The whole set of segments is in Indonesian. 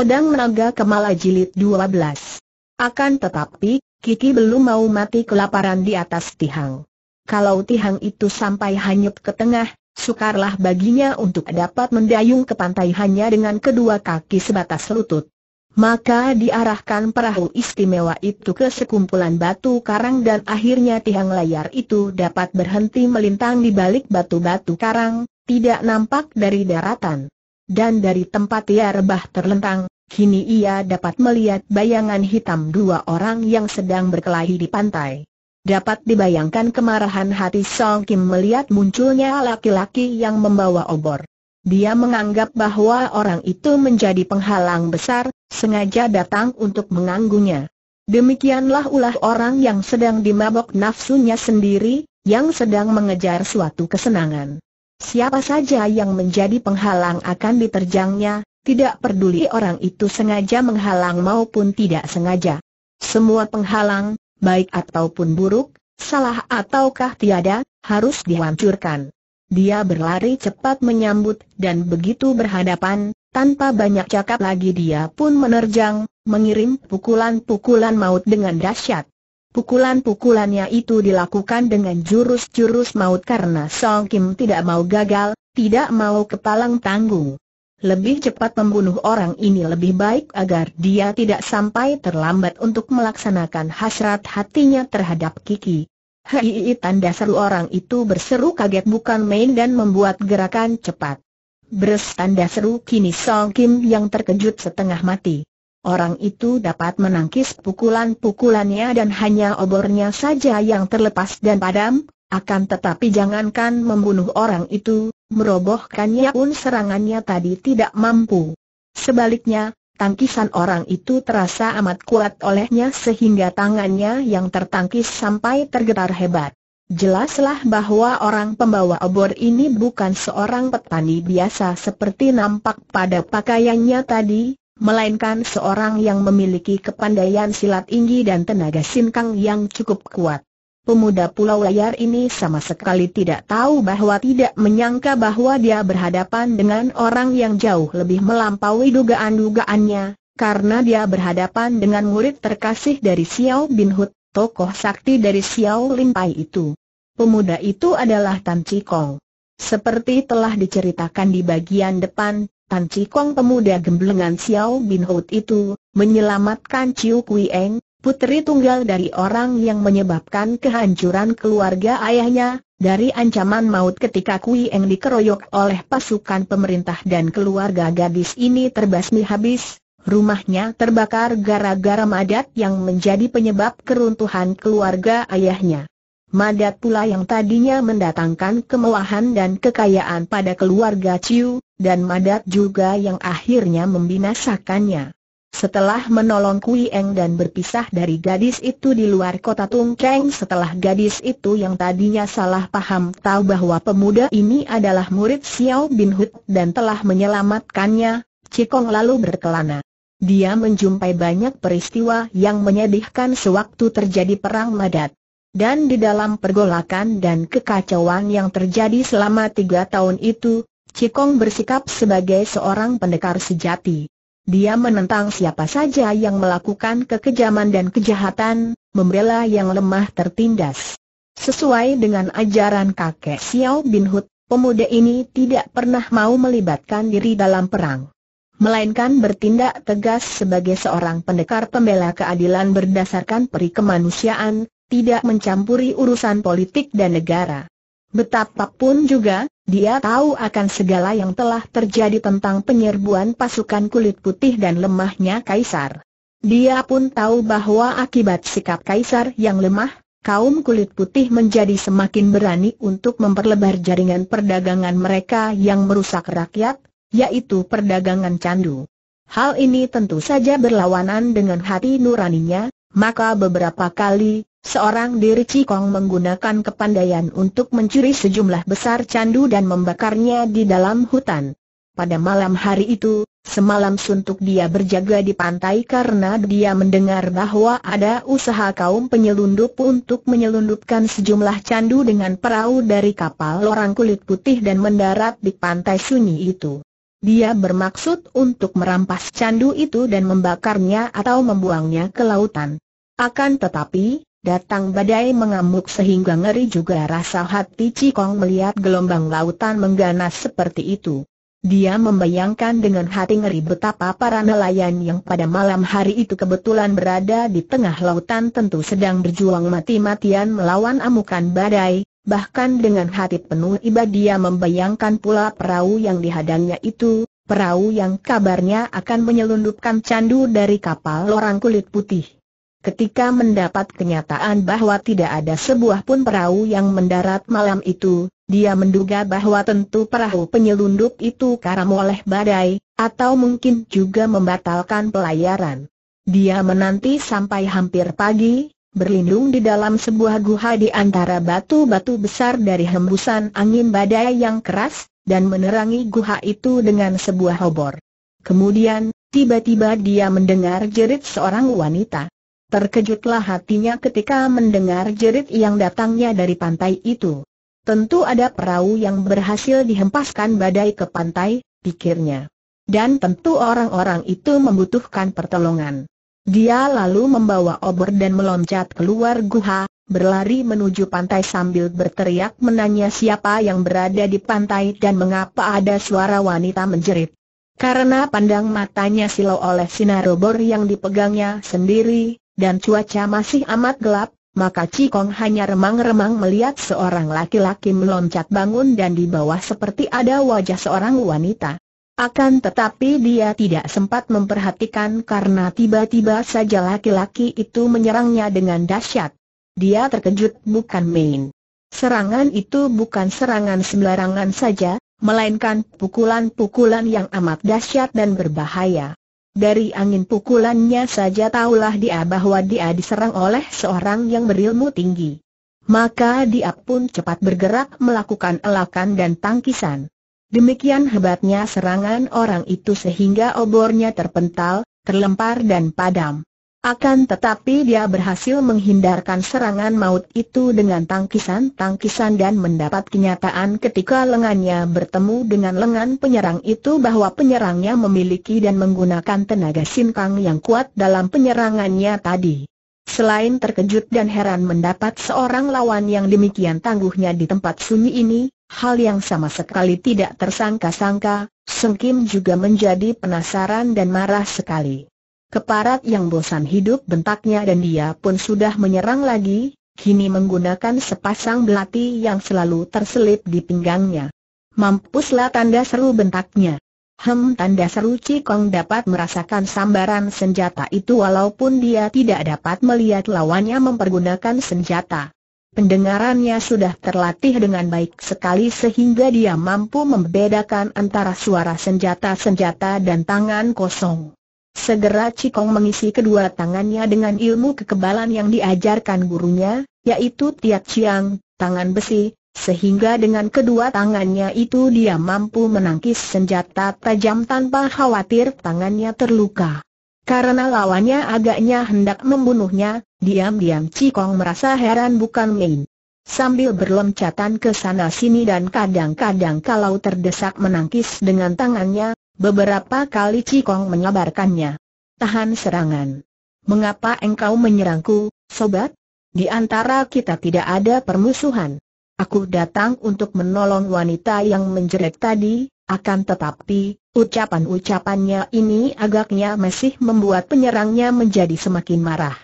Pedang Naga Kemala Jilid 12 Akan tetapi, Kiki belum mau mati kelaparan di atas tihang. Kalau tihang itu sampai hanyut ke tengah, sukarlah baginya untuk dapat mendayung ke pantai hanya dengan kedua kaki sebatas lutut. Maka diarahkan perahu istimewa itu ke sekumpulan batu karang dan akhirnya tiang layar itu dapat berhenti melintang di balik batu-batu karang, tidak nampak dari daratan dan dari tempat ia rebah terlentang, kini ia dapat melihat bayangan hitam dua orang yang sedang berkelahi di pantai. Dapat dibayangkan kemarahan hati Song Kim melihat munculnya laki-laki yang membawa obor. Dia menganggap bahwa orang itu menjadi penghalang besar, sengaja datang untuk mengganggunya. Demikianlah ulah orang yang sedang dimabok nafsunya sendiri, yang sedang mengejar suatu kesenangan. Siapa saja yang menjadi penghalang akan diterjangnya, tidak peduli orang itu sengaja menghalang maupun tidak sengaja. Semua penghalang, baik ataupun buruk, salah ataukah tiada, harus dihancurkan. Dia berlari cepat menyambut dan begitu berhadapan, tanpa banyak cakap lagi dia pun menerjang, mengirim pukulan-pukulan maut dengan dahsyat. Pukulan-pukulannya itu dilakukan dengan jurus-jurus maut karena Song Kim tidak mau gagal, tidak mau kepalang tanggung. Lebih cepat membunuh orang ini lebih baik agar dia tidak sampai terlambat untuk melaksanakan hasrat hatinya terhadap Kiki. Hei tanda seru orang itu berseru kaget bukan main dan membuat gerakan cepat. Bres tanda seru kini Song Kim yang terkejut setengah mati. Orang itu dapat menangkis pukulan-pukulannya dan hanya obornya saja yang terlepas dan padam, akan tetapi jangankan membunuh orang itu, merobohkannya pun serangannya tadi tidak mampu. Sebaliknya, tangkisan orang itu terasa amat kuat olehnya sehingga tangannya yang tertangkis sampai tergetar hebat. Jelaslah bahwa orang pembawa obor ini bukan seorang petani biasa seperti nampak pada pakaiannya tadi, melainkan seorang yang memiliki kepandaian silat tinggi dan tenaga sinkang yang cukup kuat. Pemuda Pulau Layar ini sama sekali tidak tahu bahwa tidak menyangka bahwa dia berhadapan dengan orang yang jauh lebih melampaui dugaan-dugaannya, karena dia berhadapan dengan murid terkasih dari Xiao Bin Hut, tokoh sakti dari Xiao Limpai itu. Pemuda itu adalah Tan Chikong. Seperti telah diceritakan di bagian depan, Tan Cikong pemuda gemblengan Xiao Bin Hout itu, menyelamatkan Chiu Kui Eng, putri tunggal dari orang yang menyebabkan kehancuran keluarga ayahnya, dari ancaman maut ketika Kui Eng dikeroyok oleh pasukan pemerintah dan keluarga gadis ini terbasmi habis, rumahnya terbakar gara-gara madat yang menjadi penyebab keruntuhan keluarga ayahnya. Madat pula yang tadinya mendatangkan kemewahan dan kekayaan pada keluarga Ciu, dan Madat juga yang akhirnya membinasakannya. Setelah menolong Kui Eng dan berpisah dari gadis itu di luar kota Tung Cheng setelah gadis itu yang tadinya salah paham tahu bahwa pemuda ini adalah murid Xiao Bin Hut dan telah menyelamatkannya, Cikong lalu berkelana. Dia menjumpai banyak peristiwa yang menyedihkan sewaktu terjadi perang Madat. Dan di dalam pergolakan dan kekacauan yang terjadi selama tiga tahun itu, Cikong bersikap sebagai seorang pendekar sejati. Dia menentang siapa saja yang melakukan kekejaman dan kejahatan, membela yang lemah tertindas. Sesuai dengan ajaran kakek Xiao Bin Hut, pemuda ini tidak pernah mau melibatkan diri dalam perang. Melainkan bertindak tegas sebagai seorang pendekar pembela keadilan berdasarkan peri kemanusiaan, tidak mencampuri urusan politik dan negara. Betapapun juga, dia tahu akan segala yang telah terjadi tentang penyerbuan pasukan kulit putih dan lemahnya Kaisar. Dia pun tahu bahwa akibat sikap Kaisar yang lemah, kaum kulit putih menjadi semakin berani untuk memperlebar jaringan perdagangan mereka yang merusak rakyat, yaitu perdagangan candu. Hal ini tentu saja berlawanan dengan hati nuraninya, maka beberapa kali, Seorang diri Cikong menggunakan kepandaian untuk mencuri sejumlah besar candu dan membakarnya di dalam hutan. Pada malam hari itu, semalam suntuk dia berjaga di pantai karena dia mendengar bahwa ada usaha kaum penyelundup untuk menyelundupkan sejumlah candu dengan perahu dari kapal orang kulit putih dan mendarat di pantai sunyi itu. Dia bermaksud untuk merampas candu itu dan membakarnya atau membuangnya ke lautan. Akan tetapi, datang badai mengamuk sehingga ngeri juga rasa hati Cikong melihat gelombang lautan mengganas seperti itu. Dia membayangkan dengan hati ngeri betapa para nelayan yang pada malam hari itu kebetulan berada di tengah lautan tentu sedang berjuang mati-matian melawan amukan badai, bahkan dengan hati penuh iba dia membayangkan pula perahu yang dihadangnya itu, perahu yang kabarnya akan menyelundupkan candu dari kapal orang kulit putih. Ketika mendapat kenyataan bahwa tidak ada sebuah pun perahu yang mendarat malam itu, dia menduga bahwa tentu perahu penyelundup itu karam oleh badai, atau mungkin juga membatalkan pelayaran. Dia menanti sampai hampir pagi, berlindung di dalam sebuah guha di antara batu-batu besar dari hembusan angin badai yang keras, dan menerangi guha itu dengan sebuah obor. Kemudian, tiba-tiba dia mendengar jerit seorang wanita. Terkejutlah hatinya ketika mendengar jerit yang datangnya dari pantai itu. Tentu ada perahu yang berhasil dihempaskan badai ke pantai, pikirnya. Dan tentu orang-orang itu membutuhkan pertolongan. Dia lalu membawa obor dan meloncat keluar guha, berlari menuju pantai sambil berteriak menanya siapa yang berada di pantai dan mengapa ada suara wanita menjerit. Karena pandang matanya silau oleh sinar obor yang dipegangnya sendiri, dan cuaca masih amat gelap, maka Cikong hanya remang-remang melihat seorang laki-laki meloncat bangun dan di bawah seperti ada wajah seorang wanita. Akan tetapi dia tidak sempat memperhatikan karena tiba-tiba saja laki-laki itu menyerangnya dengan dahsyat. Dia terkejut bukan main. Serangan itu bukan serangan sembarangan saja, melainkan pukulan-pukulan yang amat dahsyat dan berbahaya. Dari angin pukulannya saja tahulah dia bahwa dia diserang oleh seorang yang berilmu tinggi. Maka dia pun cepat bergerak melakukan elakan dan tangkisan. Demikian hebatnya serangan orang itu sehingga obornya terpental, terlempar dan padam. Akan tetapi dia berhasil menghindarkan serangan maut itu dengan tangkisan-tangkisan dan mendapat kenyataan ketika lengannya bertemu dengan lengan penyerang itu bahwa penyerangnya memiliki dan menggunakan tenaga sinkang yang kuat dalam penyerangannya tadi. Selain terkejut dan heran mendapat seorang lawan yang demikian tangguhnya di tempat sunyi ini, hal yang sama sekali tidak tersangka-sangka, Sengkim juga menjadi penasaran dan marah sekali. Keparat yang bosan hidup bentaknya dan dia pun sudah menyerang lagi, kini menggunakan sepasang belati yang selalu terselip di pinggangnya. Mampuslah tanda seru bentaknya. Hem tanda seru Cikong dapat merasakan sambaran senjata itu walaupun dia tidak dapat melihat lawannya mempergunakan senjata. Pendengarannya sudah terlatih dengan baik sekali sehingga dia mampu membedakan antara suara senjata-senjata dan tangan kosong. Segera Cikong mengisi kedua tangannya dengan ilmu kekebalan yang diajarkan gurunya, yaitu Tiat Chiang, tangan besi, sehingga dengan kedua tangannya itu dia mampu menangkis senjata tajam tanpa khawatir tangannya terluka. Karena lawannya agaknya hendak membunuhnya, diam-diam Cikong merasa heran bukan main. Sambil berloncatan ke sana sini dan kadang-kadang kalau terdesak menangkis dengan tangannya, Beberapa kali Cikong menyabarkannya. Tahan serangan. Mengapa engkau menyerangku, sobat? Di antara kita tidak ada permusuhan. Aku datang untuk menolong wanita yang menjerit tadi, akan tetapi, ucapan-ucapannya ini agaknya masih membuat penyerangnya menjadi semakin marah.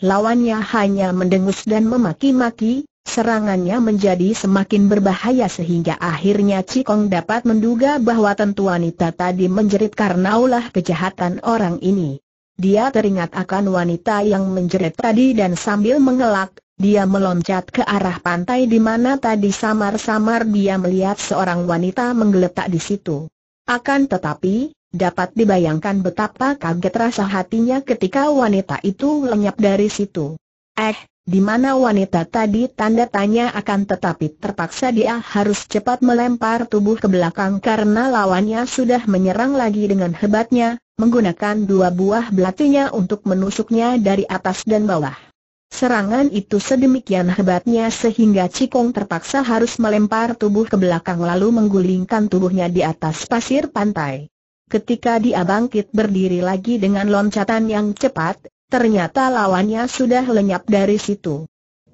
Lawannya hanya mendengus dan memaki-maki, Serangannya menjadi semakin berbahaya sehingga akhirnya Cikong dapat menduga bahwa tentu wanita tadi menjerit karena ulah kejahatan orang ini. Dia teringat akan wanita yang menjerit tadi dan sambil mengelak, dia meloncat ke arah pantai di mana tadi samar-samar dia melihat seorang wanita menggeletak di situ. Akan tetapi, dapat dibayangkan betapa kaget rasa hatinya ketika wanita itu lenyap dari situ. Eh, di mana wanita tadi tanda tanya akan tetapi terpaksa dia harus cepat melempar tubuh ke belakang karena lawannya sudah menyerang lagi dengan hebatnya, menggunakan dua buah belatinya untuk menusuknya dari atas dan bawah. Serangan itu sedemikian hebatnya sehingga Cikong terpaksa harus melempar tubuh ke belakang lalu menggulingkan tubuhnya di atas pasir pantai. Ketika dia bangkit berdiri lagi dengan loncatan yang cepat, ternyata lawannya sudah lenyap dari situ.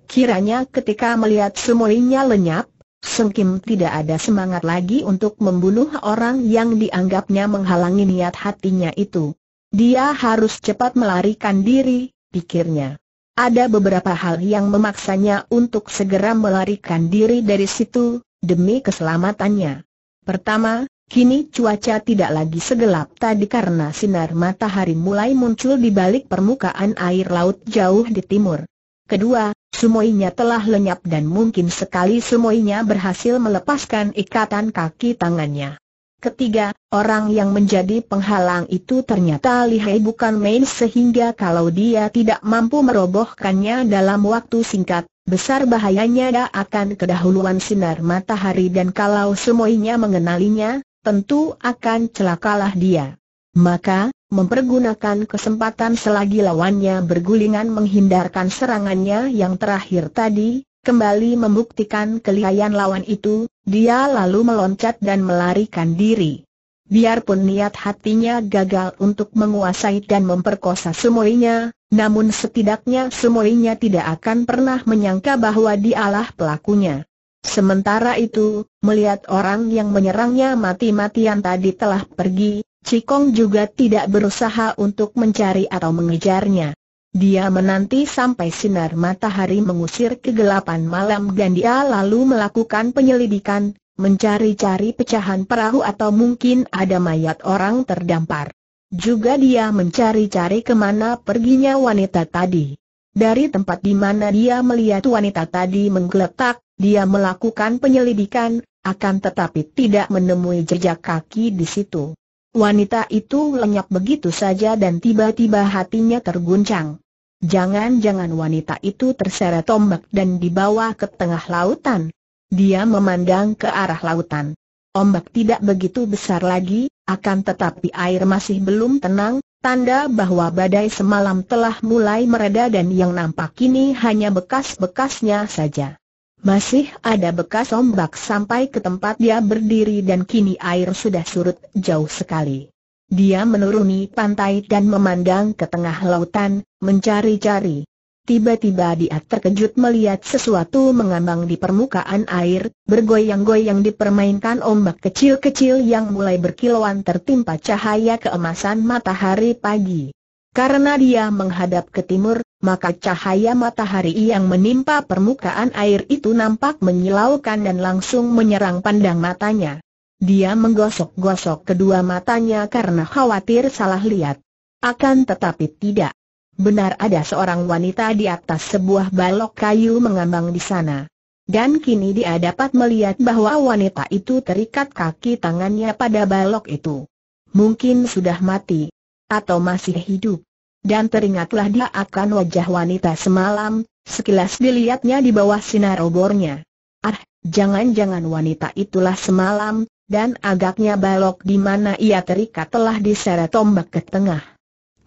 Kiranya ketika melihat semuanya lenyap, Sengkim tidak ada semangat lagi untuk membunuh orang yang dianggapnya menghalangi niat hatinya itu. Dia harus cepat melarikan diri, pikirnya. Ada beberapa hal yang memaksanya untuk segera melarikan diri dari situ, demi keselamatannya. Pertama, kini cuaca tidak lagi segelap tadi karena sinar matahari mulai muncul di balik permukaan air laut jauh di timur. Kedua, semuanya telah lenyap dan mungkin sekali semuanya berhasil melepaskan ikatan kaki tangannya. Ketiga, orang yang menjadi penghalang itu ternyata lihai bukan main sehingga kalau dia tidak mampu merobohkannya dalam waktu singkat, besar bahayanya akan kedahuluan sinar matahari dan kalau semuanya mengenalinya, tentu akan celakalah dia. Maka, mempergunakan kesempatan selagi lawannya bergulingan menghindarkan serangannya yang terakhir tadi, kembali membuktikan kelihayan lawan itu, dia lalu meloncat dan melarikan diri. Biarpun niat hatinya gagal untuk menguasai dan memperkosa semuanya, namun setidaknya semuanya tidak akan pernah menyangka bahwa dialah pelakunya. Sementara itu, melihat orang yang menyerangnya mati-matian tadi telah pergi, Cikong juga tidak berusaha untuk mencari atau mengejarnya. Dia menanti sampai sinar matahari mengusir kegelapan malam dan dia lalu melakukan penyelidikan, mencari-cari pecahan perahu atau mungkin ada mayat orang terdampar. Juga dia mencari-cari ke mana perginya wanita tadi. Dari tempat di mana dia melihat wanita tadi menggeletak, dia melakukan penyelidikan, akan tetapi tidak menemui jejak kaki di situ. Wanita itu lenyap begitu saja dan tiba-tiba hatinya terguncang. Jangan-jangan wanita itu terseret ombak dan dibawa ke tengah lautan. Dia memandang ke arah lautan. Ombak tidak begitu besar lagi, akan tetapi air masih belum tenang, tanda bahwa badai semalam telah mulai mereda dan yang nampak kini hanya bekas-bekasnya saja. Masih ada bekas ombak sampai ke tempat dia berdiri dan kini air sudah surut jauh sekali. Dia menuruni pantai dan memandang ke tengah lautan, mencari-cari. Tiba-tiba dia terkejut melihat sesuatu mengambang di permukaan air, bergoyang-goyang dipermainkan ombak kecil-kecil yang mulai berkilauan tertimpa cahaya keemasan matahari pagi. Karena dia menghadap ke timur, maka cahaya matahari yang menimpa permukaan air itu nampak menyilaukan dan langsung menyerang pandang matanya. Dia menggosok-gosok kedua matanya karena khawatir salah lihat. Akan tetapi tidak. Benar ada seorang wanita di atas sebuah balok kayu mengambang di sana. Dan kini dia dapat melihat bahwa wanita itu terikat kaki tangannya pada balok itu. Mungkin sudah mati atau masih hidup. Dan teringatlah dia akan wajah wanita semalam, sekilas dilihatnya di bawah sinar obornya. Ah, jangan-jangan wanita itulah semalam, dan agaknya balok di mana ia terikat telah diseret tombak ke tengah.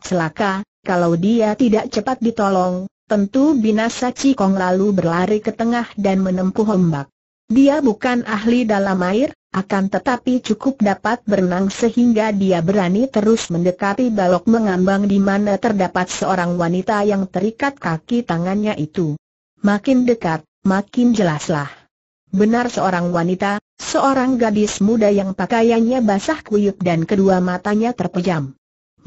Celaka, kalau dia tidak cepat ditolong, tentu binasa Cikong lalu berlari ke tengah dan menempuh ombak. Dia bukan ahli dalam air, akan tetapi cukup dapat berenang sehingga dia berani terus mendekati balok mengambang di mana terdapat seorang wanita yang terikat kaki tangannya itu. Makin dekat, makin jelaslah. Benar seorang wanita, seorang gadis muda yang pakaiannya basah kuyup dan kedua matanya terpejam.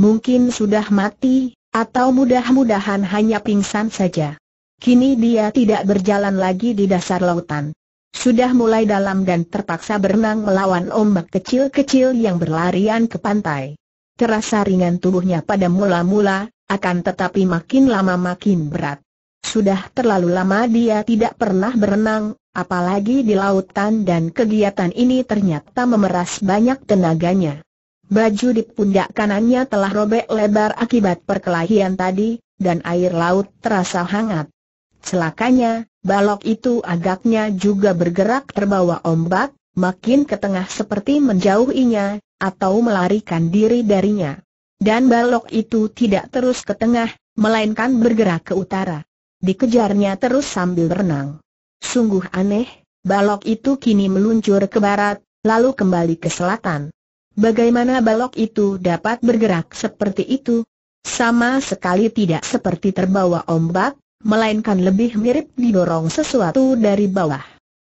Mungkin sudah mati, atau mudah-mudahan hanya pingsan saja. Kini dia tidak berjalan lagi di dasar lautan. Sudah mulai dalam dan terpaksa berenang melawan ombak kecil-kecil yang berlarian ke pantai. Terasa ringan tubuhnya pada mula-mula, akan tetapi makin lama makin berat. Sudah terlalu lama dia tidak pernah berenang, apalagi di lautan dan kegiatan ini ternyata memeras banyak tenaganya. Baju di pundak kanannya telah robek lebar akibat perkelahian tadi, dan air laut terasa hangat. Celakanya, balok itu agaknya juga bergerak terbawa ombak, makin ke tengah seperti menjauhinya, atau melarikan diri darinya. Dan balok itu tidak terus ke tengah, melainkan bergerak ke utara. dikejarnya terus sambil berenang. Sungguh aneh, balok itu kini meluncur ke barat, lalu kembali ke selatan. Bagaimana balok itu dapat bergerak seperti itu? Sama sekali tidak seperti terbawa ombak, melainkan lebih mirip didorong sesuatu dari bawah.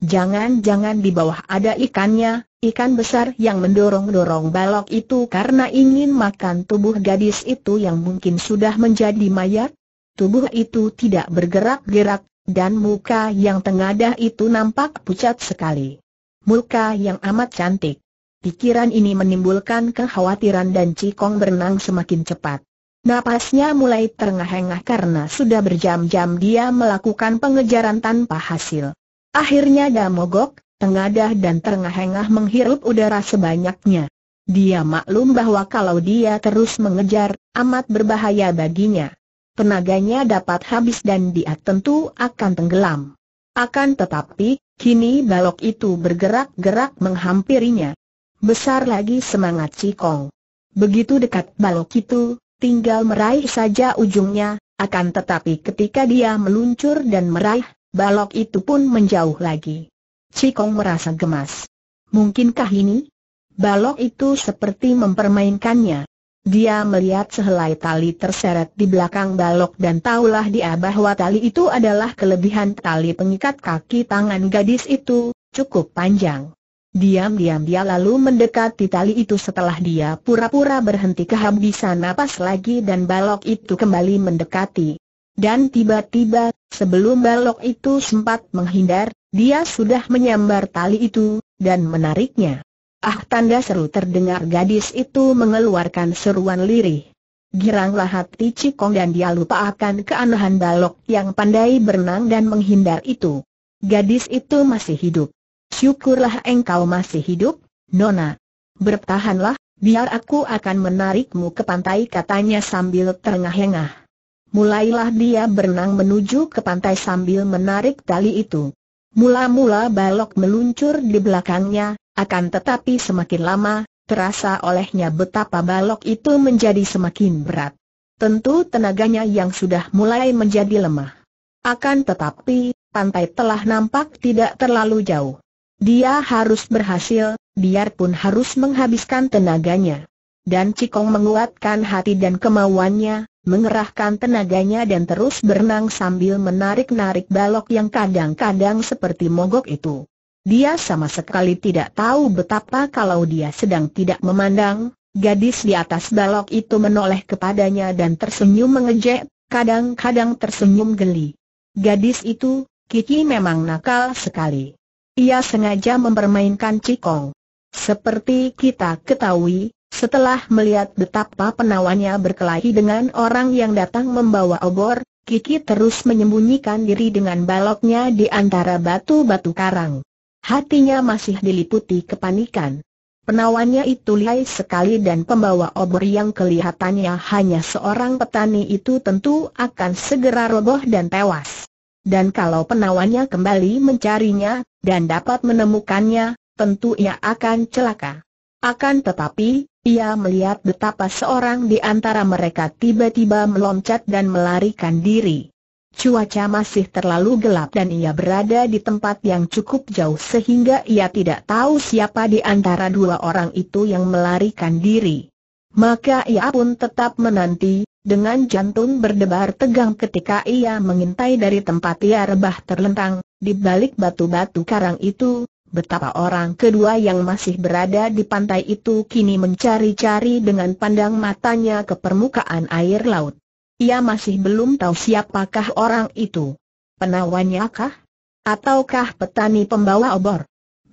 Jangan-jangan di bawah ada ikannya, ikan besar yang mendorong-dorong balok itu karena ingin makan tubuh gadis itu yang mungkin sudah menjadi mayat? Tubuh itu tidak bergerak-gerak, dan muka yang tengadah itu nampak pucat sekali. Muka yang amat cantik. Pikiran ini menimbulkan kekhawatiran dan Cikong berenang semakin cepat. Napasnya mulai terengah-engah karena sudah berjam-jam dia melakukan pengejaran tanpa hasil. Akhirnya dia mogok, tengadah dan terengah-engah menghirup udara sebanyaknya. Dia maklum bahwa kalau dia terus mengejar, amat berbahaya baginya. Tenaganya dapat habis dan dia tentu akan tenggelam. Akan tetapi, kini balok itu bergerak-gerak menghampirinya. Besar lagi semangat Cikong. Begitu dekat balok itu, tinggal meraih saja ujungnya, akan tetapi ketika dia meluncur dan meraih, balok itu pun menjauh lagi. Cikong merasa gemas. Mungkinkah ini? Balok itu seperti mempermainkannya. Dia melihat sehelai tali terseret di belakang balok dan tahulah dia bahwa tali itu adalah kelebihan tali pengikat kaki tangan gadis itu, cukup panjang. Diam-diam dia lalu mendekati tali itu setelah dia pura-pura berhenti kehabisan napas lagi dan balok itu kembali mendekati. Dan tiba-tiba, sebelum balok itu sempat menghindar, dia sudah menyambar tali itu, dan menariknya. Ah tanda seru terdengar gadis itu mengeluarkan seruan lirih. Giranglah hati Cikong dan dia lupa akan keanehan balok yang pandai berenang dan menghindar itu. Gadis itu masih hidup. Syukurlah engkau masih hidup, Nona. Bertahanlah, biar aku akan menarikmu ke pantai katanya sambil terengah-engah. Mulailah dia berenang menuju ke pantai sambil menarik tali itu. Mula-mula balok meluncur di belakangnya, akan tetapi semakin lama, terasa olehnya betapa balok itu menjadi semakin berat. Tentu tenaganya yang sudah mulai menjadi lemah. Akan tetapi, pantai telah nampak tidak terlalu jauh. Dia harus berhasil, biarpun harus menghabiskan tenaganya. Dan Cikong menguatkan hati dan kemauannya, mengerahkan tenaganya dan terus berenang sambil menarik-narik balok yang kadang-kadang seperti mogok itu. Dia sama sekali tidak tahu betapa kalau dia sedang tidak memandang, gadis di atas balok itu menoleh kepadanya dan tersenyum mengejek, kadang-kadang tersenyum geli. Gadis itu, Kiki memang nakal sekali. Ia sengaja mempermainkan Cikong. Seperti kita ketahui, setelah melihat betapa penawannya berkelahi dengan orang yang datang membawa obor, Kiki terus menyembunyikan diri dengan baloknya di antara batu-batu karang. Hatinya masih diliputi kepanikan. Penawannya itu lihai sekali dan pembawa obor yang kelihatannya hanya seorang petani itu tentu akan segera roboh dan tewas. Dan kalau penawannya kembali mencarinya, dan dapat menemukannya, tentu ia akan celaka. Akan tetapi, ia melihat betapa seorang di antara mereka tiba-tiba meloncat dan melarikan diri. Cuaca masih terlalu gelap dan ia berada di tempat yang cukup jauh sehingga ia tidak tahu siapa di antara dua orang itu yang melarikan diri. Maka ia pun tetap menanti, dengan jantung berdebar tegang ketika ia mengintai dari tempat ia rebah terlentang, di balik batu-batu karang itu, betapa orang kedua yang masih berada di pantai itu kini mencari-cari dengan pandang matanya ke permukaan air laut. Ia masih belum tahu siapakah orang itu. Penawannya kah? Ataukah petani pembawa obor?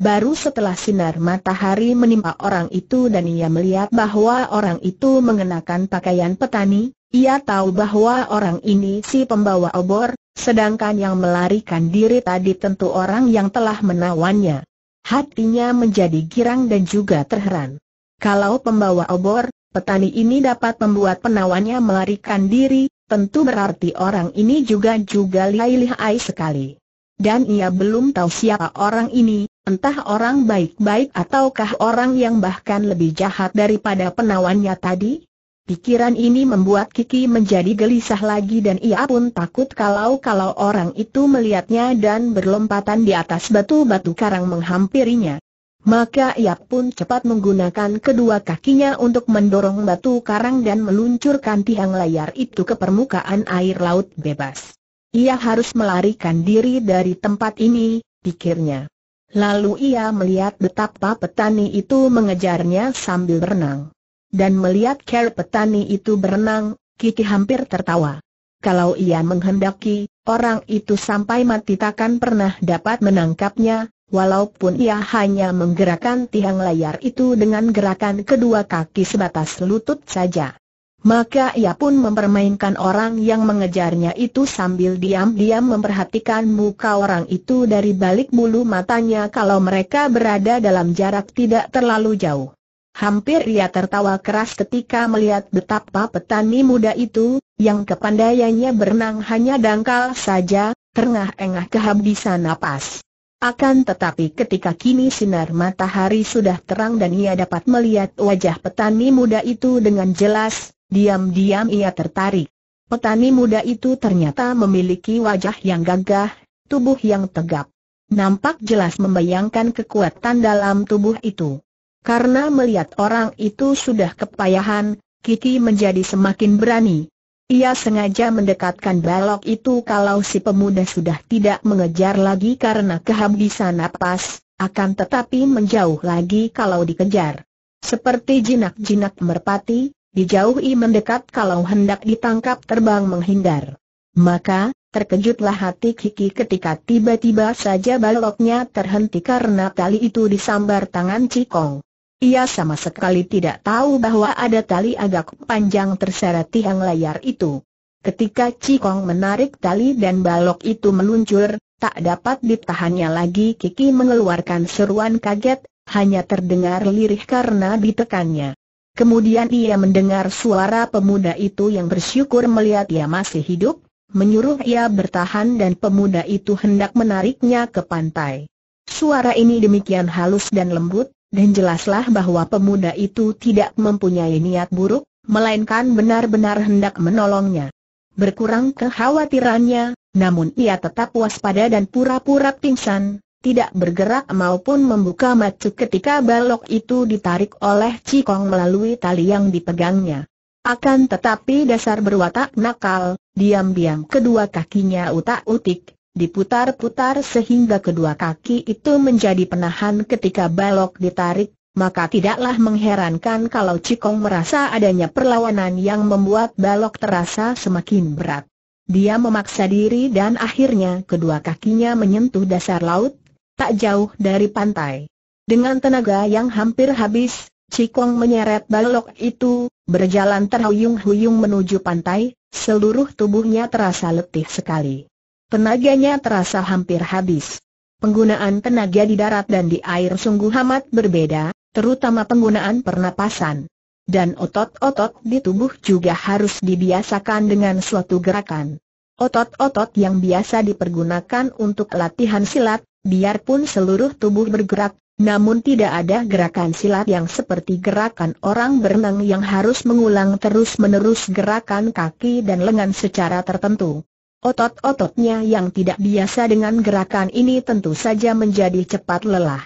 Baru setelah sinar matahari menimpa orang itu dan ia melihat bahwa orang itu mengenakan pakaian petani, ia tahu bahwa orang ini si pembawa obor, sedangkan yang melarikan diri tadi tentu orang yang telah menawannya. Hatinya menjadi girang dan juga terheran. Kalau pembawa obor, petani ini dapat membuat penawannya melarikan diri, tentu berarti orang ini juga juga lihai-lihai sekali. Dan ia belum tahu siapa orang ini, entah orang baik-baik ataukah orang yang bahkan lebih jahat daripada penawannya tadi? Pikiran ini membuat Kiki menjadi gelisah lagi dan ia pun takut kalau-kalau orang itu melihatnya dan berlompatan di atas batu-batu karang menghampirinya. Maka ia pun cepat menggunakan kedua kakinya untuk mendorong batu karang dan meluncurkan tiang layar itu ke permukaan air laut bebas. Ia harus melarikan diri dari tempat ini, pikirnya. Lalu ia melihat betapa petani itu mengejarnya sambil berenang. Dan melihat Care petani itu berenang, Kiki hampir tertawa. Kalau ia menghendaki, orang itu sampai mati takkan pernah dapat menangkapnya, walaupun ia hanya menggerakkan tiang layar itu dengan gerakan kedua kaki sebatas lutut saja. Maka ia pun mempermainkan orang yang mengejarnya itu sambil diam-diam memperhatikan muka orang itu dari balik bulu matanya kalau mereka berada dalam jarak tidak terlalu jauh. Hampir ia tertawa keras ketika melihat betapa petani muda itu, yang kepandaiannya berenang hanya dangkal saja, terengah-engah kehabisan napas. Akan tetapi ketika kini sinar matahari sudah terang dan ia dapat melihat wajah petani muda itu dengan jelas, diam-diam ia tertarik. Petani muda itu ternyata memiliki wajah yang gagah, tubuh yang tegap. Nampak jelas membayangkan kekuatan dalam tubuh itu. Karena melihat orang itu sudah kepayahan, Kiki menjadi semakin berani. Ia sengaja mendekatkan balok itu kalau si pemuda sudah tidak mengejar lagi karena kehabisan napas, akan tetapi menjauh lagi kalau dikejar. Seperti jinak-jinak merpati, dijauhi mendekat kalau hendak ditangkap terbang menghindar. Maka, terkejutlah hati Kiki ketika tiba-tiba saja baloknya terhenti karena tali itu disambar tangan Cikong. Ia sama sekali tidak tahu bahwa ada tali agak panjang terseret tiang layar itu. Ketika Cikong menarik tali dan balok itu meluncur, tak dapat ditahannya lagi Kiki mengeluarkan seruan kaget, hanya terdengar lirih karena ditekannya. Kemudian ia mendengar suara pemuda itu yang bersyukur melihat ia masih hidup, menyuruh ia bertahan dan pemuda itu hendak menariknya ke pantai. Suara ini demikian halus dan lembut, dan jelaslah bahwa pemuda itu tidak mempunyai niat buruk, melainkan benar-benar hendak menolongnya. Berkurang kekhawatirannya, namun ia tetap waspada dan pura-pura pingsan, tidak bergerak maupun membuka mata ketika balok itu ditarik oleh Cikong melalui tali yang dipegangnya. Akan tetapi dasar berwatak nakal, diam-diam kedua kakinya utak-utik, diputar-putar sehingga kedua kaki itu menjadi penahan ketika balok ditarik, maka tidaklah mengherankan kalau Cikong merasa adanya perlawanan yang membuat balok terasa semakin berat. Dia memaksa diri dan akhirnya kedua kakinya menyentuh dasar laut, tak jauh dari pantai. Dengan tenaga yang hampir habis, Cikong menyeret balok itu, berjalan terhuyung-huyung menuju pantai, seluruh tubuhnya terasa letih sekali. Tenaganya terasa hampir habis. Penggunaan tenaga di darat dan di air sungguh amat berbeda, terutama penggunaan pernapasan. Dan otot-otot di tubuh juga harus dibiasakan dengan suatu gerakan. Otot-otot yang biasa dipergunakan untuk latihan silat, biarpun seluruh tubuh bergerak, namun tidak ada gerakan silat yang seperti gerakan orang berenang yang harus mengulang terus-menerus gerakan kaki dan lengan secara tertentu. Otot-ototnya yang tidak biasa dengan gerakan ini tentu saja menjadi cepat lelah.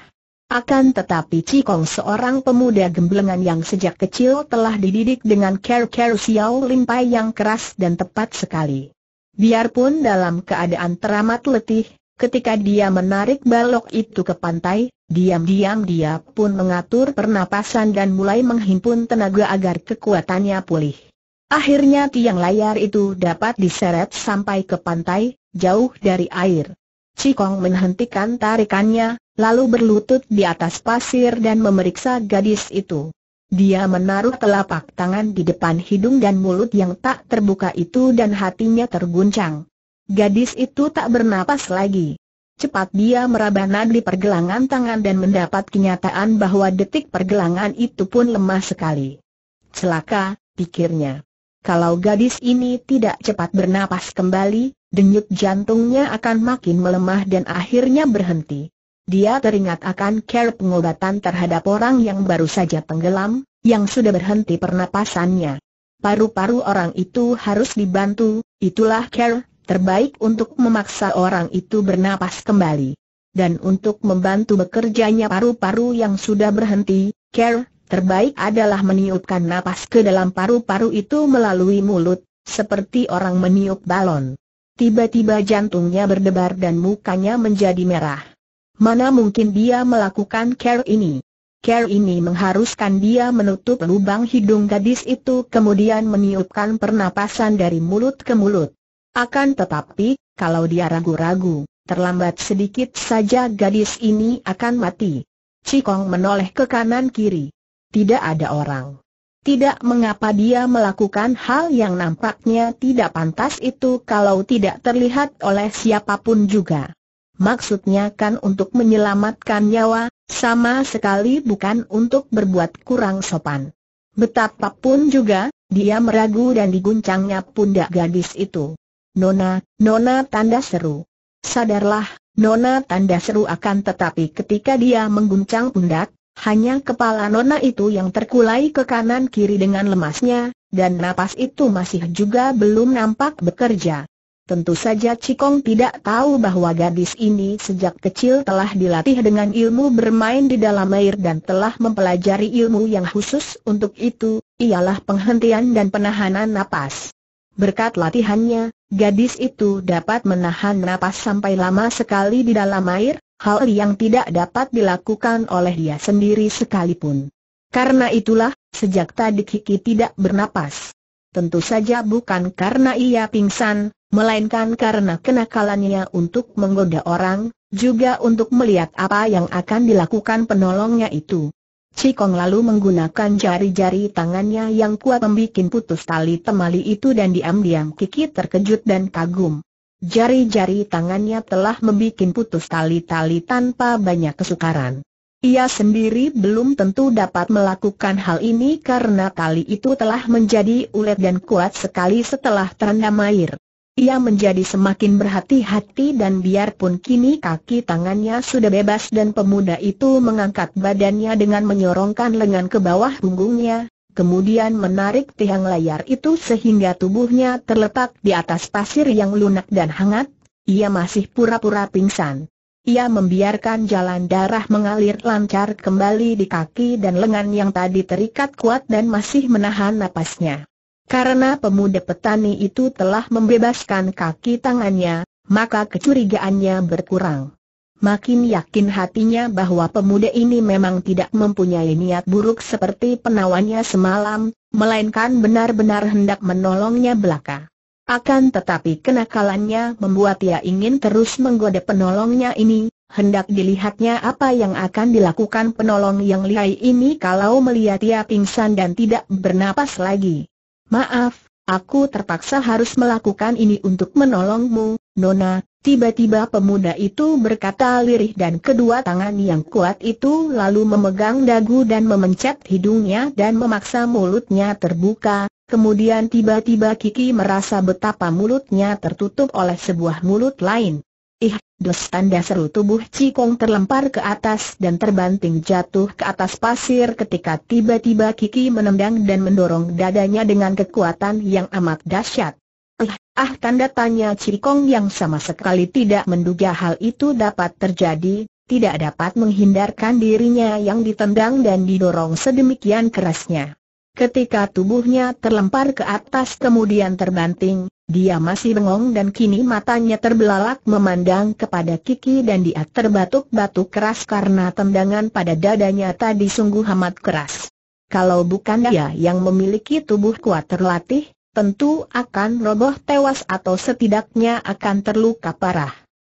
Akan tetapi Cikong seorang pemuda gemblengan yang sejak kecil telah dididik dengan care-care Xiao Limpai yang keras dan tepat sekali. Biarpun dalam keadaan teramat letih, ketika dia menarik balok itu ke pantai, diam-diam dia pun mengatur pernapasan dan mulai menghimpun tenaga agar kekuatannya pulih. Akhirnya tiang layar itu dapat diseret sampai ke pantai, jauh dari air. Cikong menghentikan tarikannya, lalu berlutut di atas pasir dan memeriksa gadis itu. Dia menaruh telapak tangan di depan hidung dan mulut yang tak terbuka itu dan hatinya terguncang. Gadis itu tak bernapas lagi. Cepat dia meraba nadi pergelangan tangan dan mendapat kenyataan bahwa detik pergelangan itu pun lemah sekali. Celaka, pikirnya. Kalau gadis ini tidak cepat bernapas kembali, denyut jantungnya akan makin melemah dan akhirnya berhenti. Dia teringat akan care pengobatan terhadap orang yang baru saja tenggelam, yang sudah berhenti pernapasannya. paru-paru orang itu harus dibantu, itulah care, terbaik untuk memaksa orang itu bernapas kembali. Dan untuk membantu bekerjanya paru-paru yang sudah berhenti, care, terbaik adalah meniupkan napas ke dalam paru-paru itu melalui mulut, seperti orang meniup balon. Tiba-tiba jantungnya berdebar dan mukanya menjadi merah. Mana mungkin dia melakukan care ini? Care ini mengharuskan dia menutup lubang hidung gadis itu kemudian meniupkan pernapasan dari mulut ke mulut. Akan tetapi, kalau dia ragu-ragu, terlambat sedikit saja gadis ini akan mati. Cikong menoleh ke kanan kiri. Tidak ada orang. Tidak mengapa dia melakukan hal yang nampaknya tidak pantas itu kalau tidak terlihat oleh siapa pun juga. Maksudnya kan untuk menyelamatkan nyawa, sama sekali bukan untuk berbuat kurang sopan. Betapapun juga, dia meragu dan diguncangnya pundak gadis itu. Nona, Nona tanda seru. Sadarlah, Nona tanda seru akan tetapi ketika dia mengguncang pundak, hanya kepala Nona itu yang terkulai ke kanan kiri dengan lemasnya, dan napas itu masih juga belum nampak bekerja. Tentu saja Cikong tidak tahu bahwa gadis ini sejak kecil telah dilatih dengan ilmu bermain di dalam air dan telah mempelajari ilmu yang khusus untuk itu, ialah penghentian dan penahanan napas. Berkat latihannya, gadis itu dapat menahan napas sampai lama sekali di dalam air, hal yang tidak dapat dilakukan oleh dia sendiri sekalipun. Karena itulah, sejak tadi Kiki tidak bernapas. Tentu saja bukan karena ia pingsan, melainkan karena kenakalannya untuk menggoda orang, juga untuk melihat apa yang akan dilakukan penolongnya itu. Cikong lalu menggunakan jari-jari tangannya yang kuat membuat putus tali temali itu dan diam-diam Kiki terkejut dan kagum. Jari-jari tangannya telah membuat putus tali-tali tanpa banyak kesukaran. Ia sendiri belum tentu dapat melakukan hal ini karena tali itu telah menjadi ulet dan kuat sekali setelah terendam air. Ia menjadi semakin berhati-hati dan biarpun kini kaki tangannya sudah bebas dan pemuda itu mengangkat badannya dengan menyorongkan lengan ke bawah punggungnya, kemudian menarik tiang layar itu sehingga tubuhnya terletak di atas pasir yang lunak dan hangat, ia masih pura-pura pingsan. Ia membiarkan jalan darah mengalir lancar kembali di kaki dan lengan yang tadi terikat kuat dan masih menahan napasnya. Karena pemuda petani itu telah membebaskan kaki tangannya, maka kecurigaannya berkurang. Makin yakin hatinya bahwa pemuda ini memang tidak mempunyai niat buruk seperti penawannya semalam, melainkan benar-benar hendak menolongnya belaka. Akan tetapi kenakalannya membuat ia ingin terus menggoda penolongnya ini, hendak dilihatnya apa yang akan dilakukan penolong yang lihai ini kalau melihat ia pingsan dan tidak bernapas lagi. Maaf, aku terpaksa harus melakukan ini untuk menolongmu, Nona. Tiba-tiba pemuda itu berkata lirih dan kedua tangan yang kuat itu lalu memegang dagu dan memencet hidungnya dan memaksa mulutnya terbuka, kemudian tiba-tiba Kiki merasa betapa mulutnya tertutup oleh sebuah mulut lain. Ih, dos tanda seru tubuh Cikong terlempar ke atas dan terbanting jatuh ke atas pasir ketika tiba-tiba Kiki menendang dan mendorong dadanya dengan kekuatan yang amat dahsyat. Ah tanda tanya Cikong yang sama sekali tidak menduga hal itu dapat terjadi, tidak dapat menghindarkan dirinya yang ditendang dan didorong sedemikian kerasnya. Ketika tubuhnya terlempar ke atas kemudian terbanting, dia masih bengong dan kini matanya terbelalak memandang kepada Kiki dan dia terbatuk-batuk keras karena tendangan pada dadanya tadi sungguh amat keras. Kalau bukan dia yang memiliki tubuh kuat terlatih, tentu akan roboh tewas atau setidaknya akan terluka parah.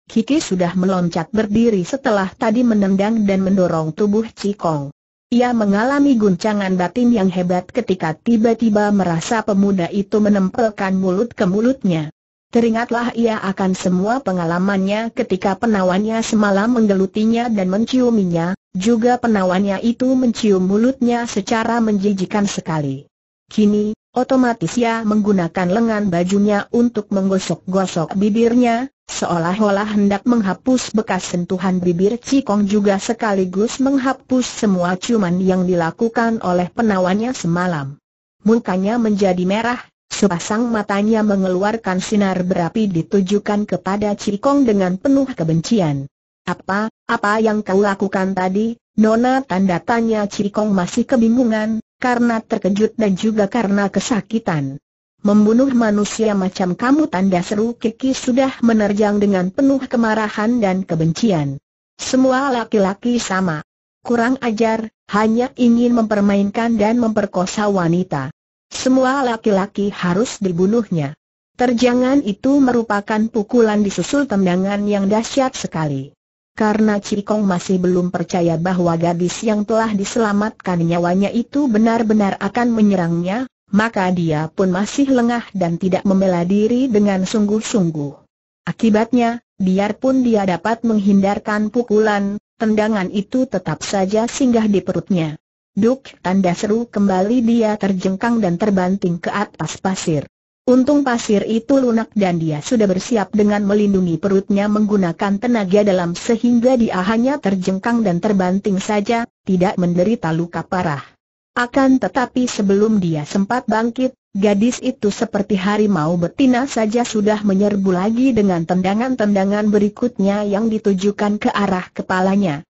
Kiki sudah meloncat berdiri setelah tadi menendang dan mendorong tubuh Cikong. Ia mengalami guncangan batin yang hebat ketika tiba-tiba merasa pemuda itu menempelkan mulut ke mulutnya. Teringatlah ia akan semua pengalamannya ketika penawannya semalam menggelutinya dan menciuminya, juga penawannya itu mencium mulutnya secara menjijikan sekali. Kini, otomatis ia menggunakan lengan bajunya untuk menggosok-gosok bibirnya, Seolah-olah hendak menghapus bekas sentuhan bibir Cikong juga sekaligus menghapus semua cuman yang dilakukan oleh penawannya semalam. mukanya menjadi merah, sepasang matanya mengeluarkan sinar berapi ditujukan kepada Cikong dengan penuh kebencian. Apa, apa yang kau lakukan tadi, Nona tanda tanya Cikong masih kebingungan, karena terkejut dan juga karena kesakitan. Membunuh manusia macam kamu tanda seru Kiki sudah menerjang dengan penuh kemarahan dan kebencian. Semua laki-laki sama. Kurang ajar, hanya ingin mempermainkan dan memperkosa wanita. Semua laki-laki harus dibunuhnya. Terjangan itu merupakan pukulan disusul tendangan yang dahsyat sekali. Karena Cikong masih belum percaya bahwa gadis yang telah diselamatkan nyawanya itu benar-benar akan menyerangnya, maka dia pun masih lengah dan tidak membela diri dengan sungguh-sungguh. Akibatnya, biarpun dia dapat menghindarkan pukulan, tendangan itu tetap saja singgah di perutnya. Duk, tanda seru kembali dia terjengkang dan terbanting ke atas pasir. Untung pasir itu lunak dan dia sudah bersiap dengan melindungi perutnya menggunakan tenaga dalam sehingga dia hanya terjengkang dan terbanting saja, tidak menderita luka parah. Akan tetapi sebelum dia sempat bangkit, gadis itu seperti harimau betina saja sudah menyerbu lagi dengan tendangan-tendangan berikutnya yang ditujukan ke arah kepalanya.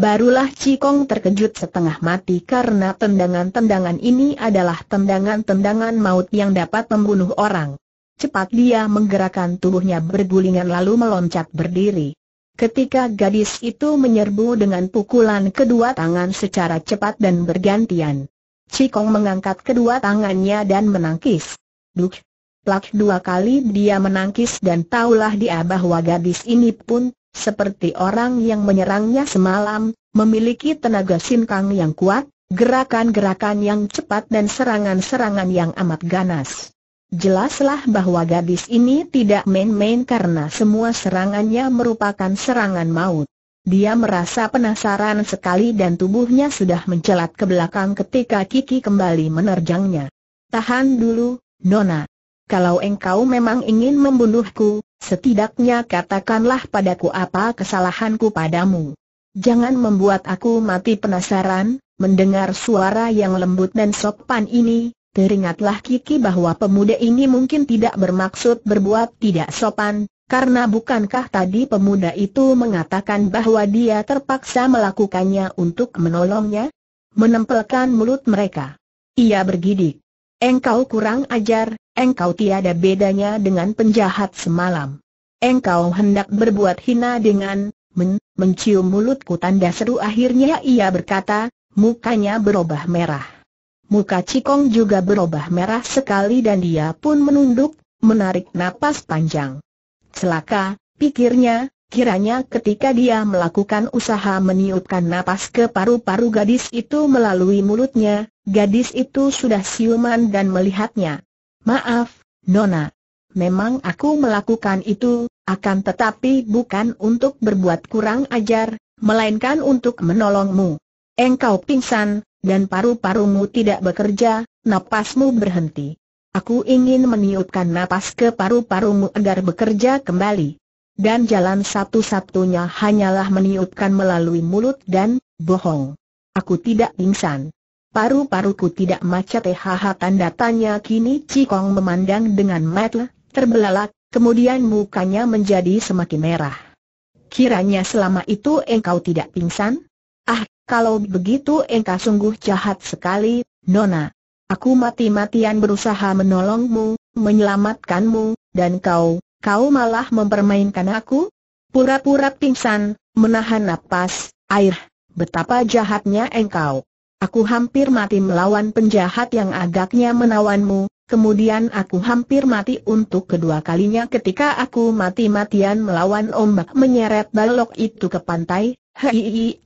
Barulah Cikong terkejut setengah mati karena tendangan-tendangan ini adalah tendangan-tendangan maut yang dapat membunuh orang. Cepat dia menggerakkan tubuhnya bergulingan lalu meloncat berdiri. Ketika gadis itu menyerbu dengan pukulan kedua tangan secara cepat dan bergantian. Cikong mengangkat kedua tangannya dan menangkis. Duk! Plak dua kali dia menangkis dan taulah dia bahwa gadis ini pun seperti orang yang menyerangnya semalam, memiliki tenaga sinkang yang kuat, gerakan-gerakan yang cepat dan serangan-serangan yang amat ganas. Jelaslah bahwa gadis ini tidak main-main karena semua serangannya merupakan serangan maut. Dia merasa penasaran sekali dan tubuhnya sudah mencelat ke belakang ketika Kiki kembali menerjangnya. Tahan dulu, Nona. Kalau engkau memang ingin membunuhku, setidaknya katakanlah padaku apa kesalahanku padamu. Jangan membuat aku mati penasaran, mendengar suara yang lembut dan sopan ini, teringatlah Kiki bahwa pemuda ini mungkin tidak bermaksud berbuat tidak sopan, karena bukankah tadi pemuda itu mengatakan bahwa dia terpaksa melakukannya untuk menolongnya? Menempelkan mulut mereka. Ia bergidik. Engkau kurang ajar, engkau tiada bedanya dengan penjahat semalam. Engkau hendak berbuat hina dengan, men, mencium mulutku tanda seru akhirnya ia berkata, mukanya berubah merah. Muka Cikong juga berubah merah sekali dan dia pun menunduk, menarik napas panjang. Celaka, pikirnya, Kiranya ketika dia melakukan usaha meniupkan napas ke paru-paru gadis itu melalui mulutnya, gadis itu sudah siuman dan melihatnya. Maaf, Nona. Memang aku melakukan itu, akan tetapi bukan untuk berbuat kurang ajar, melainkan untuk menolongmu. Engkau pingsan, dan paru-parumu tidak bekerja, napasmu berhenti. Aku ingin meniupkan napas ke paru-parumu agar bekerja kembali dan jalan satu-satunya hanyalah meniupkan melalui mulut dan, bohong. Aku tidak pingsan. Paru-paruku tidak macet haha tanda tanya kini Cikong memandang dengan mata terbelalak, kemudian mukanya menjadi semakin merah. Kiranya selama itu engkau tidak pingsan? Ah, kalau begitu engkau sungguh jahat sekali, Nona. Aku mati-matian berusaha menolongmu, menyelamatkanmu, dan kau, kau malah mempermainkan aku? Pura-pura pingsan, menahan napas, air, betapa jahatnya engkau. Aku hampir mati melawan penjahat yang agaknya menawanmu, kemudian aku hampir mati untuk kedua kalinya ketika aku mati-matian melawan ombak menyeret balok itu ke pantai, hei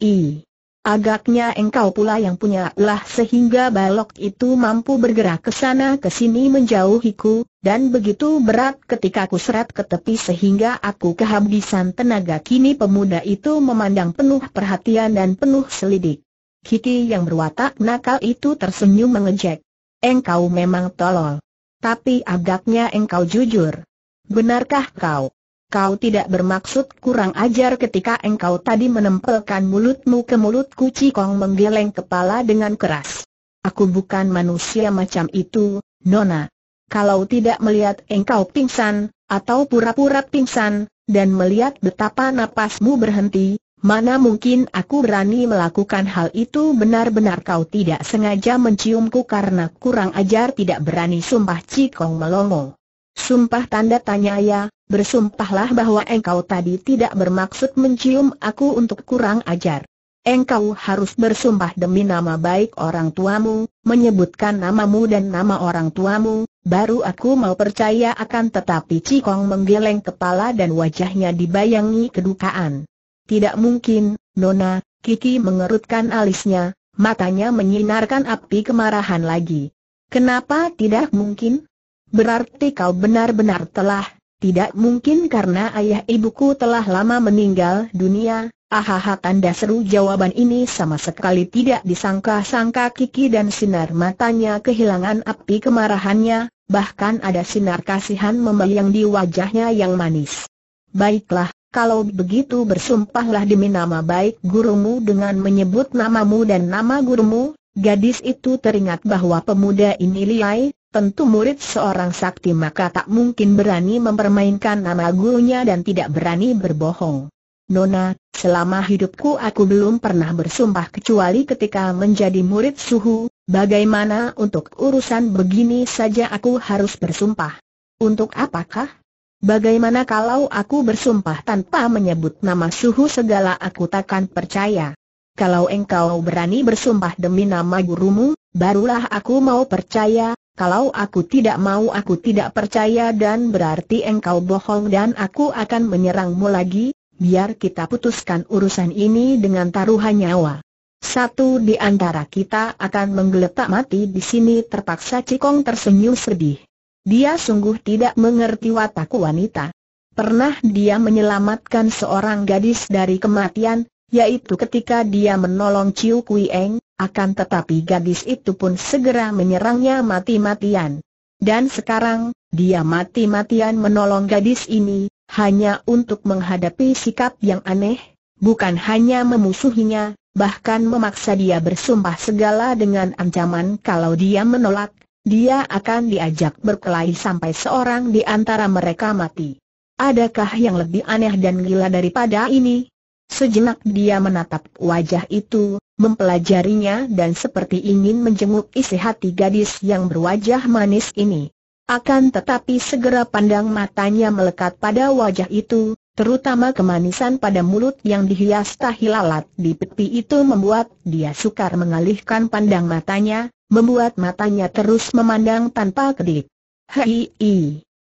Agaknya engkau pula yang punya lah sehingga balok itu mampu bergerak ke sana ke sini menjauhiku, dan begitu berat ketika aku seret ke tepi sehingga aku kehabisan tenaga. Kini pemuda itu memandang penuh perhatian dan penuh selidik. Kiki yang berwatak nakal itu tersenyum mengejek. Engkau memang tolol. Tapi agaknya engkau jujur. Benarkah kau? Kau tidak bermaksud kurang ajar ketika engkau tadi menempelkan mulutmu ke mulut Cikong menggeleng kepala dengan keras. Aku bukan manusia macam itu, Nona. Kalau tidak melihat engkau pingsan, atau pura-pura pingsan, dan melihat betapa napasmu berhenti, mana mungkin aku berani melakukan hal itu benar-benar kau tidak sengaja menciumku karena kurang ajar tidak berani sumpah Cikong melongo. Sumpah tanda tanya ya, bersumpahlah bahwa engkau tadi tidak bermaksud mencium aku untuk kurang ajar. Engkau harus bersumpah demi nama baik orang tuamu, menyebutkan namamu dan nama orang tuamu, baru aku mau percaya akan tetapi Cikong menggeleng kepala dan wajahnya dibayangi kedukaan. Tidak mungkin, Nona, Kiki mengerutkan alisnya, matanya menyinarkan api kemarahan lagi. Kenapa tidak mungkin? Berarti kau benar-benar telah, tidak mungkin karena ayah ibuku telah lama meninggal dunia, Ahaha tanda seru jawaban ini sama sekali tidak disangka-sangka Kiki dan sinar matanya kehilangan api kemarahannya, bahkan ada sinar kasihan membayang di wajahnya yang manis. Baiklah, kalau begitu bersumpahlah demi nama baik gurumu dengan menyebut namamu dan nama gurumu, gadis itu teringat bahwa pemuda ini liai, tentu murid seorang sakti maka tak mungkin berani mempermainkan nama gurunya dan tidak berani berbohong. Nona, selama hidupku aku belum pernah bersumpah kecuali ketika menjadi murid suhu, bagaimana untuk urusan begini saja aku harus bersumpah? Untuk apakah? Bagaimana kalau aku bersumpah tanpa menyebut nama suhu segala aku takkan percaya? Kalau engkau berani bersumpah demi nama gurumu, barulah aku mau percaya, kalau aku tidak mau aku tidak percaya dan berarti engkau bohong dan aku akan menyerangmu lagi, biar kita putuskan urusan ini dengan taruhan nyawa. Satu di antara kita akan menggeletak mati di sini terpaksa Cikong tersenyum sedih. Dia sungguh tidak mengerti watak wanita. Pernah dia menyelamatkan seorang gadis dari kematian, yaitu ketika dia menolong Ciu Kui Eng, akan tetapi gadis itu pun segera menyerangnya mati-matian. Dan sekarang, dia mati-matian menolong gadis ini, hanya untuk menghadapi sikap yang aneh, bukan hanya memusuhinya, bahkan memaksa dia bersumpah segala dengan ancaman kalau dia menolak, dia akan diajak berkelahi sampai seorang di antara mereka mati. Adakah yang lebih aneh dan gila daripada ini? Sejenak dia menatap wajah itu, mempelajarinya dan seperti ingin menjenguk isi hati gadis yang berwajah manis ini. Akan tetapi segera pandang matanya melekat pada wajah itu, terutama kemanisan pada mulut yang dihias tahi lalat di pipi itu membuat dia sukar mengalihkan pandang matanya, membuat matanya terus memandang tanpa kedip. Hei,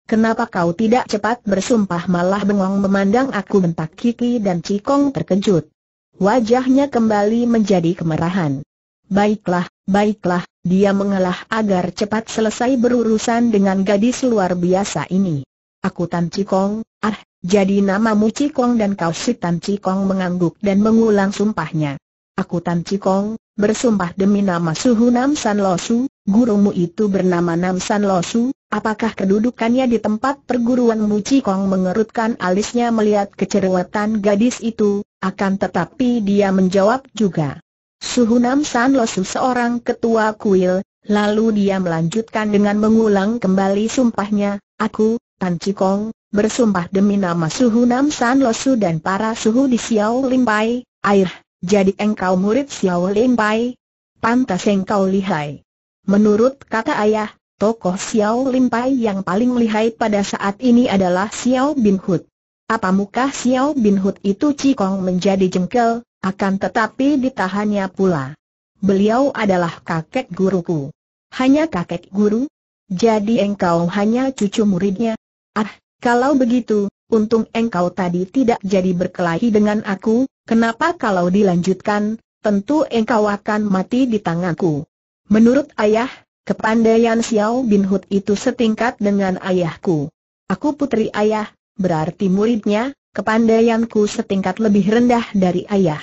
kenapa kau tidak cepat bersumpah malah bengong memandang aku bentak Kiki dan Cikong terkejut. Wajahnya kembali menjadi kemerahan. Baiklah, baiklah, dia mengalah agar cepat selesai berurusan dengan gadis luar biasa ini. Aku Tan Cikong, ah, jadi namamu Cikong dan kau si Tan Cikong mengangguk dan mengulang sumpahnya. Aku Tan Cikong, bersumpah demi nama Suhu Nam San Losu, gurumu itu bernama Nam San Losu, apakah kedudukannya di tempat perguruan Mu Cikong mengerutkan alisnya melihat kecerewetan gadis itu, akan tetapi dia menjawab juga. Suhu Nam San Losu seorang ketua kuil, lalu dia melanjutkan dengan mengulang kembali sumpahnya, aku, Tan Cikong, bersumpah demi nama Suhu Nam San Losu dan para suhu di Xiao Limpai, air, jadi engkau murid Xiao Limpai? Pantas engkau lihai. Menurut kata ayah, tokoh Xiao Limpai yang paling lihai pada saat ini adalah Xiao Bin Hud. Apa muka Xiao Bin Hud itu Cikong menjadi jengkel, akan tetapi ditahannya pula. Beliau adalah kakek guruku. Hanya kakek guru? Jadi engkau hanya cucu muridnya? Ah, kalau begitu, untung engkau tadi tidak jadi berkelahi dengan aku, kenapa kalau dilanjutkan, tentu engkau akan mati di tanganku. Menurut ayah, kepandaian Xiao Bin Hud itu setingkat dengan ayahku. Aku putri ayah, berarti muridnya, kepandaianku setingkat lebih rendah dari ayah.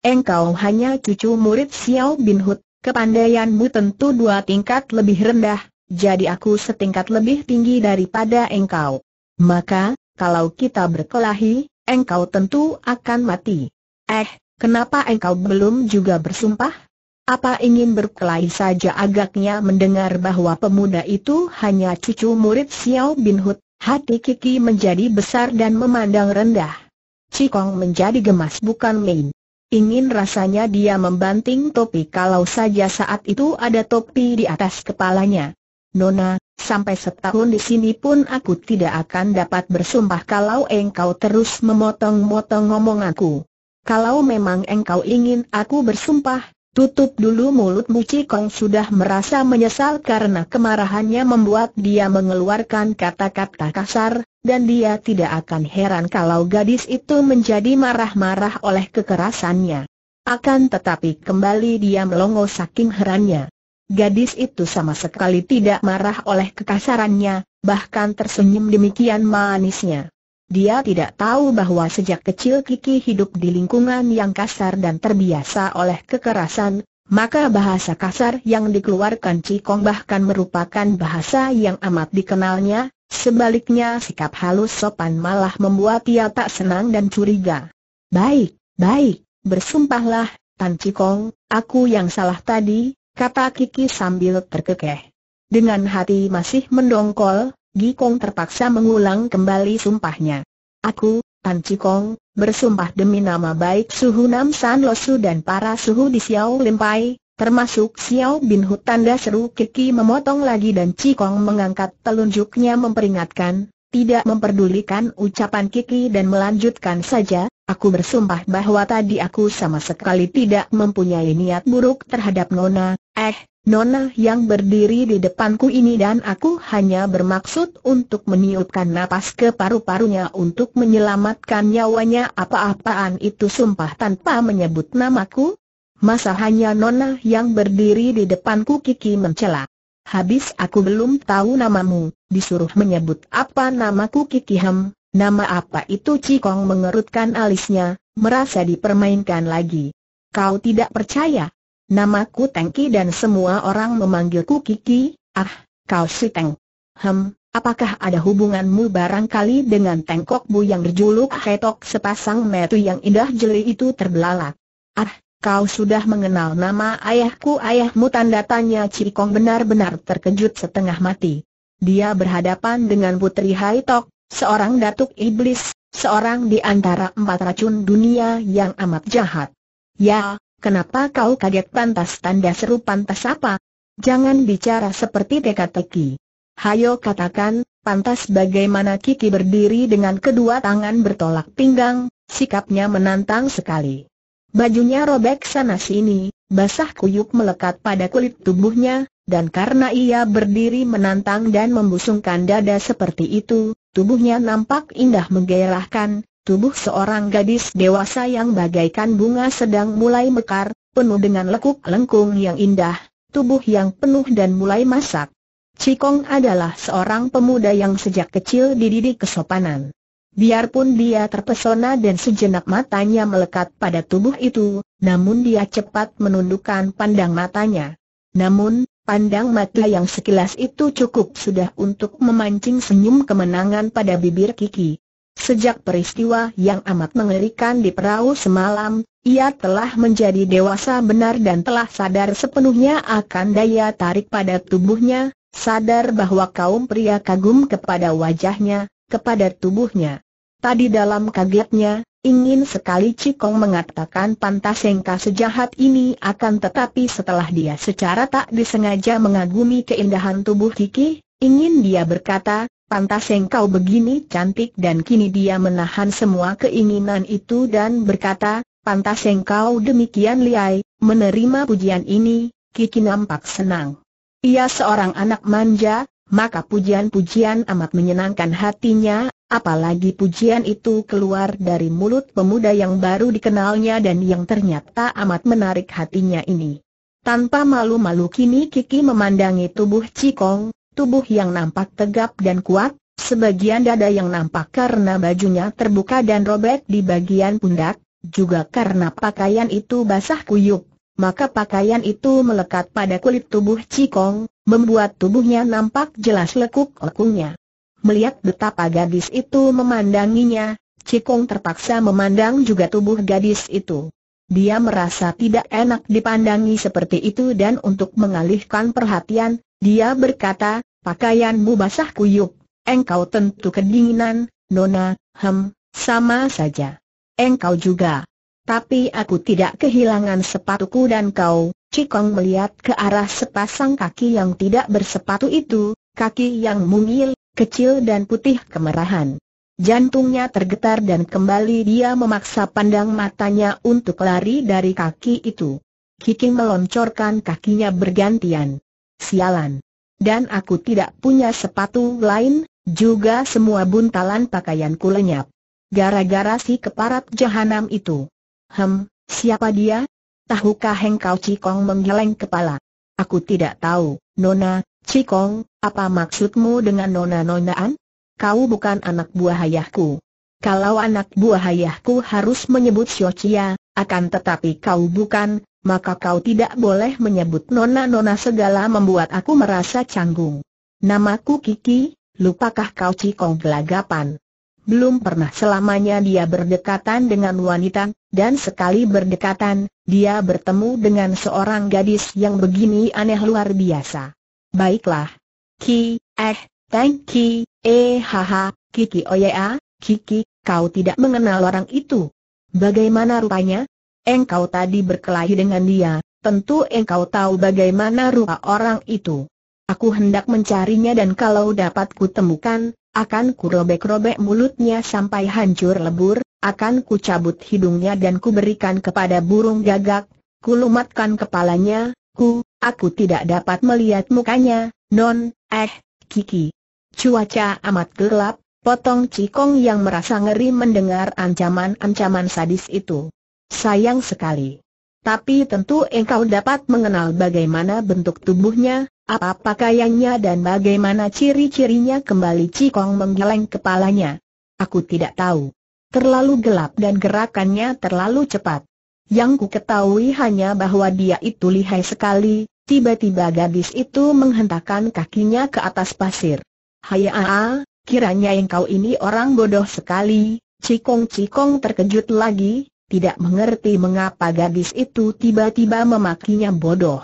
Engkau hanya cucu murid Xiao Bin Hud, kepandaianmu tentu dua tingkat lebih rendah, jadi aku setingkat lebih tinggi daripada engkau. Maka, kalau kita berkelahi, engkau tentu akan mati. Eh, kenapa engkau belum juga bersumpah? Apa ingin berkelahi saja agaknya mendengar bahwa pemuda itu hanya cucu murid Xiao Bin Hut, hati Kiki menjadi besar dan memandang rendah. Cikong menjadi gemas bukan main. Ingin rasanya dia membanting topi kalau saja saat itu ada topi di atas kepalanya. Nona, sampai setahun di sini pun aku tidak akan dapat bersumpah kalau engkau terus memotong-motong ngomonganku. Kalau memang engkau ingin aku bersumpah, tutup dulu mulutmu Cikong sudah merasa menyesal karena kemarahannya membuat dia mengeluarkan kata-kata kasar, dan dia tidak akan heran kalau gadis itu menjadi marah-marah oleh kekerasannya. Akan tetapi kembali dia melongo saking herannya. Gadis itu sama sekali tidak marah oleh kekasarannya, bahkan tersenyum demikian manisnya. Dia tidak tahu bahwa sejak kecil Kiki hidup di lingkungan yang kasar dan terbiasa oleh kekerasan, maka bahasa kasar yang dikeluarkan Cikong bahkan merupakan bahasa yang amat dikenalnya, sebaliknya sikap halus sopan malah membuat ia tak senang dan curiga. Baik, baik, bersumpahlah, Tan Cikong, aku yang salah tadi, kata Kiki sambil terkekeh. Dengan hati masih mendongkol, Gikong terpaksa mengulang kembali sumpahnya. Aku, Tan Cikong, bersumpah demi nama baik suhu Nam San Losu dan para suhu di Xiao Limpai, termasuk Xiao Bin Hu tanda seru Kiki memotong lagi dan Cikong mengangkat telunjuknya memperingatkan, tidak memperdulikan ucapan Kiki dan melanjutkan saja, aku bersumpah bahwa tadi aku sama sekali tidak mempunyai niat buruk terhadap Nona, eh, Nona yang berdiri di depanku ini dan aku hanya bermaksud untuk meniupkan napas ke paru-parunya untuk menyelamatkan nyawanya apa-apaan itu sumpah tanpa menyebut namaku? Masa hanya Nona yang berdiri di depanku Kiki mencela. Habis aku belum tahu namamu, disuruh menyebut apa namaku Kiki Hem, nama apa itu Cikong mengerutkan alisnya, merasa dipermainkan lagi. Kau tidak percaya? Namaku Tengki dan semua orang memanggilku Kiki, ah, kau si Teng. Hem, apakah ada hubunganmu barangkali dengan Tengkok Bu yang berjuluk Ketok sepasang metu yang indah jeli itu terbelalak? Ah, kau sudah mengenal nama ayahku ayahmu tanda tanya Cikong benar-benar terkejut setengah mati. Dia berhadapan dengan Putri Haitok, seorang datuk iblis, seorang di antara empat racun dunia yang amat jahat. Ya, Kenapa kau kaget pantas tanda seru pantas apa? Jangan bicara seperti teka-teki. Hayo katakan, pantas bagaimana Kiki berdiri dengan kedua tangan bertolak pinggang, sikapnya menantang sekali. Bajunya robek sana sini, basah kuyuk melekat pada kulit tubuhnya, dan karena ia berdiri menantang dan membusungkan dada seperti itu, tubuhnya nampak indah menggairahkan, Tubuh seorang gadis dewasa yang bagaikan bunga sedang mulai mekar, penuh dengan lekuk lengkung yang indah, tubuh yang penuh dan mulai masak. Cikong adalah seorang pemuda yang sejak kecil dididik kesopanan. Biarpun dia terpesona dan sejenak matanya melekat pada tubuh itu, namun dia cepat menundukkan pandang matanya. Namun, pandang mata yang sekilas itu cukup sudah untuk memancing senyum kemenangan pada bibir Kiki. Sejak peristiwa yang amat mengerikan di perahu semalam, ia telah menjadi dewasa benar dan telah sadar sepenuhnya akan daya tarik pada tubuhnya, sadar bahwa kaum pria kagum kepada wajahnya, kepada tubuhnya. Tadi dalam kagetnya, ingin sekali Cikong mengatakan pantas engkau sejahat ini akan tetapi setelah dia secara tak disengaja mengagumi keindahan tubuh Kiki, ingin dia berkata, pantas engkau begini cantik dan kini dia menahan semua keinginan itu dan berkata, pantas engkau demikian liai, menerima pujian ini, Kiki nampak senang. Ia seorang anak manja, maka pujian-pujian amat menyenangkan hatinya, apalagi pujian itu keluar dari mulut pemuda yang baru dikenalnya dan yang ternyata amat menarik hatinya ini. Tanpa malu-malu kini Kiki memandangi tubuh Cikong, tubuh yang nampak tegap dan kuat, sebagian dada yang nampak karena bajunya terbuka dan robek di bagian pundak, juga karena pakaian itu basah kuyup, maka pakaian itu melekat pada kulit tubuh Cikong, membuat tubuhnya nampak jelas lekuk-lekungnya. Melihat betapa gadis itu memandanginya, Cikong terpaksa memandang juga tubuh gadis itu. dia merasa tidak enak dipandangi seperti itu dan untuk mengalihkan perhatian, dia berkata, pakaianmu basah kuyup, engkau tentu kedinginan, Nona, hem, sama saja. Engkau juga. Tapi aku tidak kehilangan sepatuku dan kau, Cikong melihat ke arah sepasang kaki yang tidak bersepatu itu, kaki yang mungil, kecil dan putih kemerahan. Jantungnya tergetar dan kembali dia memaksa pandang matanya untuk lari dari kaki itu. Kiki meloncorkan kakinya bergantian. Sialan. Dan aku tidak punya sepatu lain, juga semua buntalan pakaianku lenyap. Gara-gara si keparat jahanam itu. Hem, siapa dia? Tahukah engkau Cikong menggeleng kepala? Aku tidak tahu, Nona, Cikong, apa maksudmu dengan Nona-nonaan? Kau bukan anak buah ayahku. Kalau anak buah ayahku harus menyebut Siocia, akan tetapi kau bukan, maka kau tidak boleh menyebut Nona-nona segala membuat aku merasa canggung. Namaku Kiki, lupakah kau Cikong gelagapan? Belum pernah selamanya dia berdekatan dengan wanita, dan sekali berdekatan, dia bertemu dengan seorang gadis yang begini aneh luar biasa. Baiklah. Ki, eh, thank ki, eh haha, Kiki Oya, Kiki, kau tidak mengenal orang itu. Bagaimana rupanya? Engkau tadi berkelahi dengan dia, tentu engkau tahu bagaimana rupa orang itu. Aku hendak mencarinya dan kalau dapat kutemukan, akan kurobek-robek mulutnya sampai hancur lebur, akan kucabut hidungnya dan kuberikan kepada burung gagak, kulumatkan kepalanya, ku, aku tidak dapat melihat mukanya, non, eh, Kiki. Cuaca amat gelap, potong Cikong yang merasa ngeri mendengar ancaman-ancaman sadis itu. Sayang sekali. Tapi tentu engkau dapat mengenal bagaimana bentuk tubuhnya, apa pakaiannya dan bagaimana ciri-cirinya kembali Cikong menggeleng kepalanya. Aku tidak tahu. Terlalu gelap dan gerakannya terlalu cepat. Yang ku ketahui hanya bahwa dia itu lihai sekali, tiba-tiba gadis itu menghentakkan kakinya ke atas pasir. Haya kiranya engkau ini orang bodoh sekali, Cikong-cikong terkejut lagi, tidak mengerti mengapa gadis itu tiba-tiba memakinya bodoh.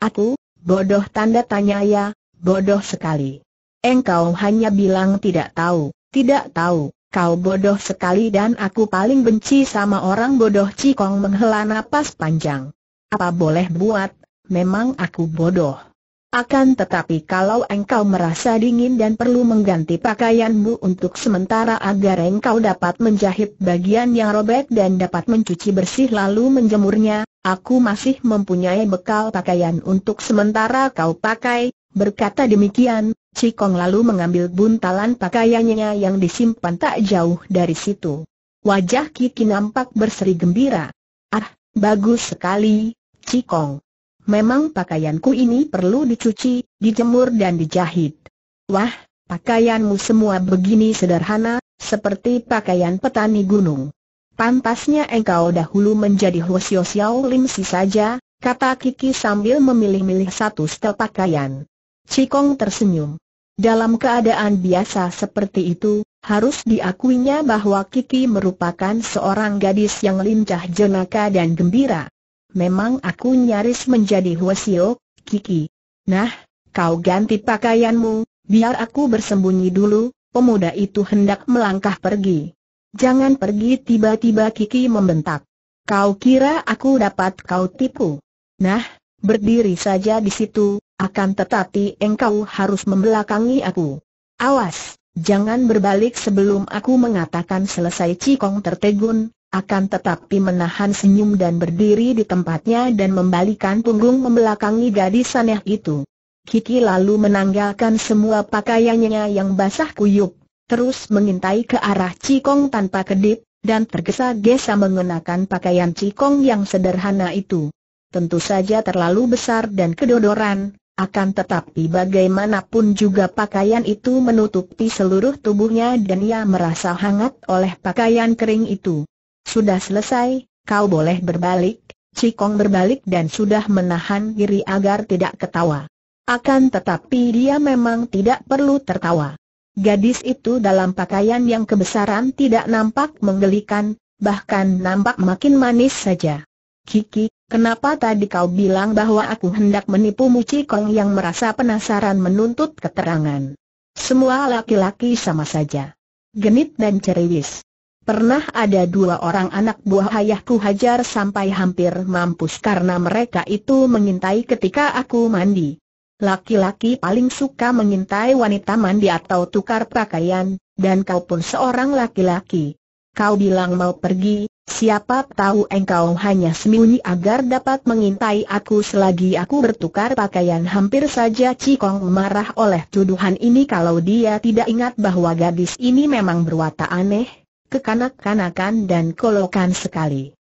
Aku, Bodoh tanda tanya ya, bodoh sekali. Engkau hanya bilang tidak tahu, tidak tahu, kau bodoh sekali dan aku paling benci sama orang bodoh Cikong menghela napas panjang. Apa boleh buat, memang aku bodoh. Akan tetapi kalau engkau merasa dingin dan perlu mengganti pakaianmu untuk sementara agar engkau dapat menjahit bagian yang robek dan dapat mencuci bersih lalu menjemurnya, Aku masih mempunyai bekal pakaian untuk sementara kau pakai, berkata demikian, Cikong lalu mengambil buntalan pakaiannya yang disimpan tak jauh dari situ. Wajah Kiki nampak berseri gembira. Ah, bagus sekali, Cikong. Memang pakaianku ini perlu dicuci, dijemur dan dijahit. Wah, pakaianmu semua begini sederhana, seperti pakaian petani gunung. Pantasnya engkau dahulu menjadi Hwasyo Xiao Lim Si saja, kata Kiki sambil memilih-milih satu setel pakaian. Cikong tersenyum. Dalam keadaan biasa seperti itu, harus diakuinya bahwa Kiki merupakan seorang gadis yang lincah jenaka dan gembira. Memang aku nyaris menjadi Hwasyo, Kiki. Nah, kau ganti pakaianmu, biar aku bersembunyi dulu, pemuda itu hendak melangkah pergi. Jangan pergi tiba-tiba Kiki membentak. Kau kira aku dapat kau tipu? Nah, berdiri saja di situ, akan tetapi engkau harus membelakangi aku. Awas, jangan berbalik sebelum aku mengatakan selesai Cikong tertegun, akan tetapi menahan senyum dan berdiri di tempatnya dan membalikan punggung membelakangi gadis aneh itu. Kiki lalu menanggalkan semua pakaiannya yang basah kuyup, terus mengintai ke arah Cikong tanpa kedip, dan tergesa-gesa mengenakan pakaian Cikong yang sederhana itu. Tentu saja terlalu besar dan kedodoran, akan tetapi bagaimanapun juga pakaian itu menutupi seluruh tubuhnya dan ia merasa hangat oleh pakaian kering itu. Sudah selesai, kau boleh berbalik, Cikong berbalik dan sudah menahan diri agar tidak ketawa. Akan tetapi dia memang tidak perlu tertawa. Gadis itu dalam pakaian yang kebesaran tidak nampak menggelikan, bahkan nampak makin manis saja. Kiki, kenapa tadi kau bilang bahwa aku hendak menipumu Cikong yang merasa penasaran menuntut keterangan? Semua laki-laki sama saja. Genit dan ceriwis. Pernah ada dua orang anak buah ayahku hajar sampai hampir mampus karena mereka itu mengintai ketika aku mandi. Laki-laki paling suka mengintai wanita mandi atau tukar pakaian, dan kau pun seorang laki-laki. Kau bilang mau pergi, Siapa tahu engkau hanya sembunyi agar dapat mengintai aku selagi aku bertukar pakaian hampir saja Cikong marah oleh tuduhan ini kalau dia tidak ingat bahwa gadis ini memang berwatak aneh, kekanak-kanakan dan kolokan sekali.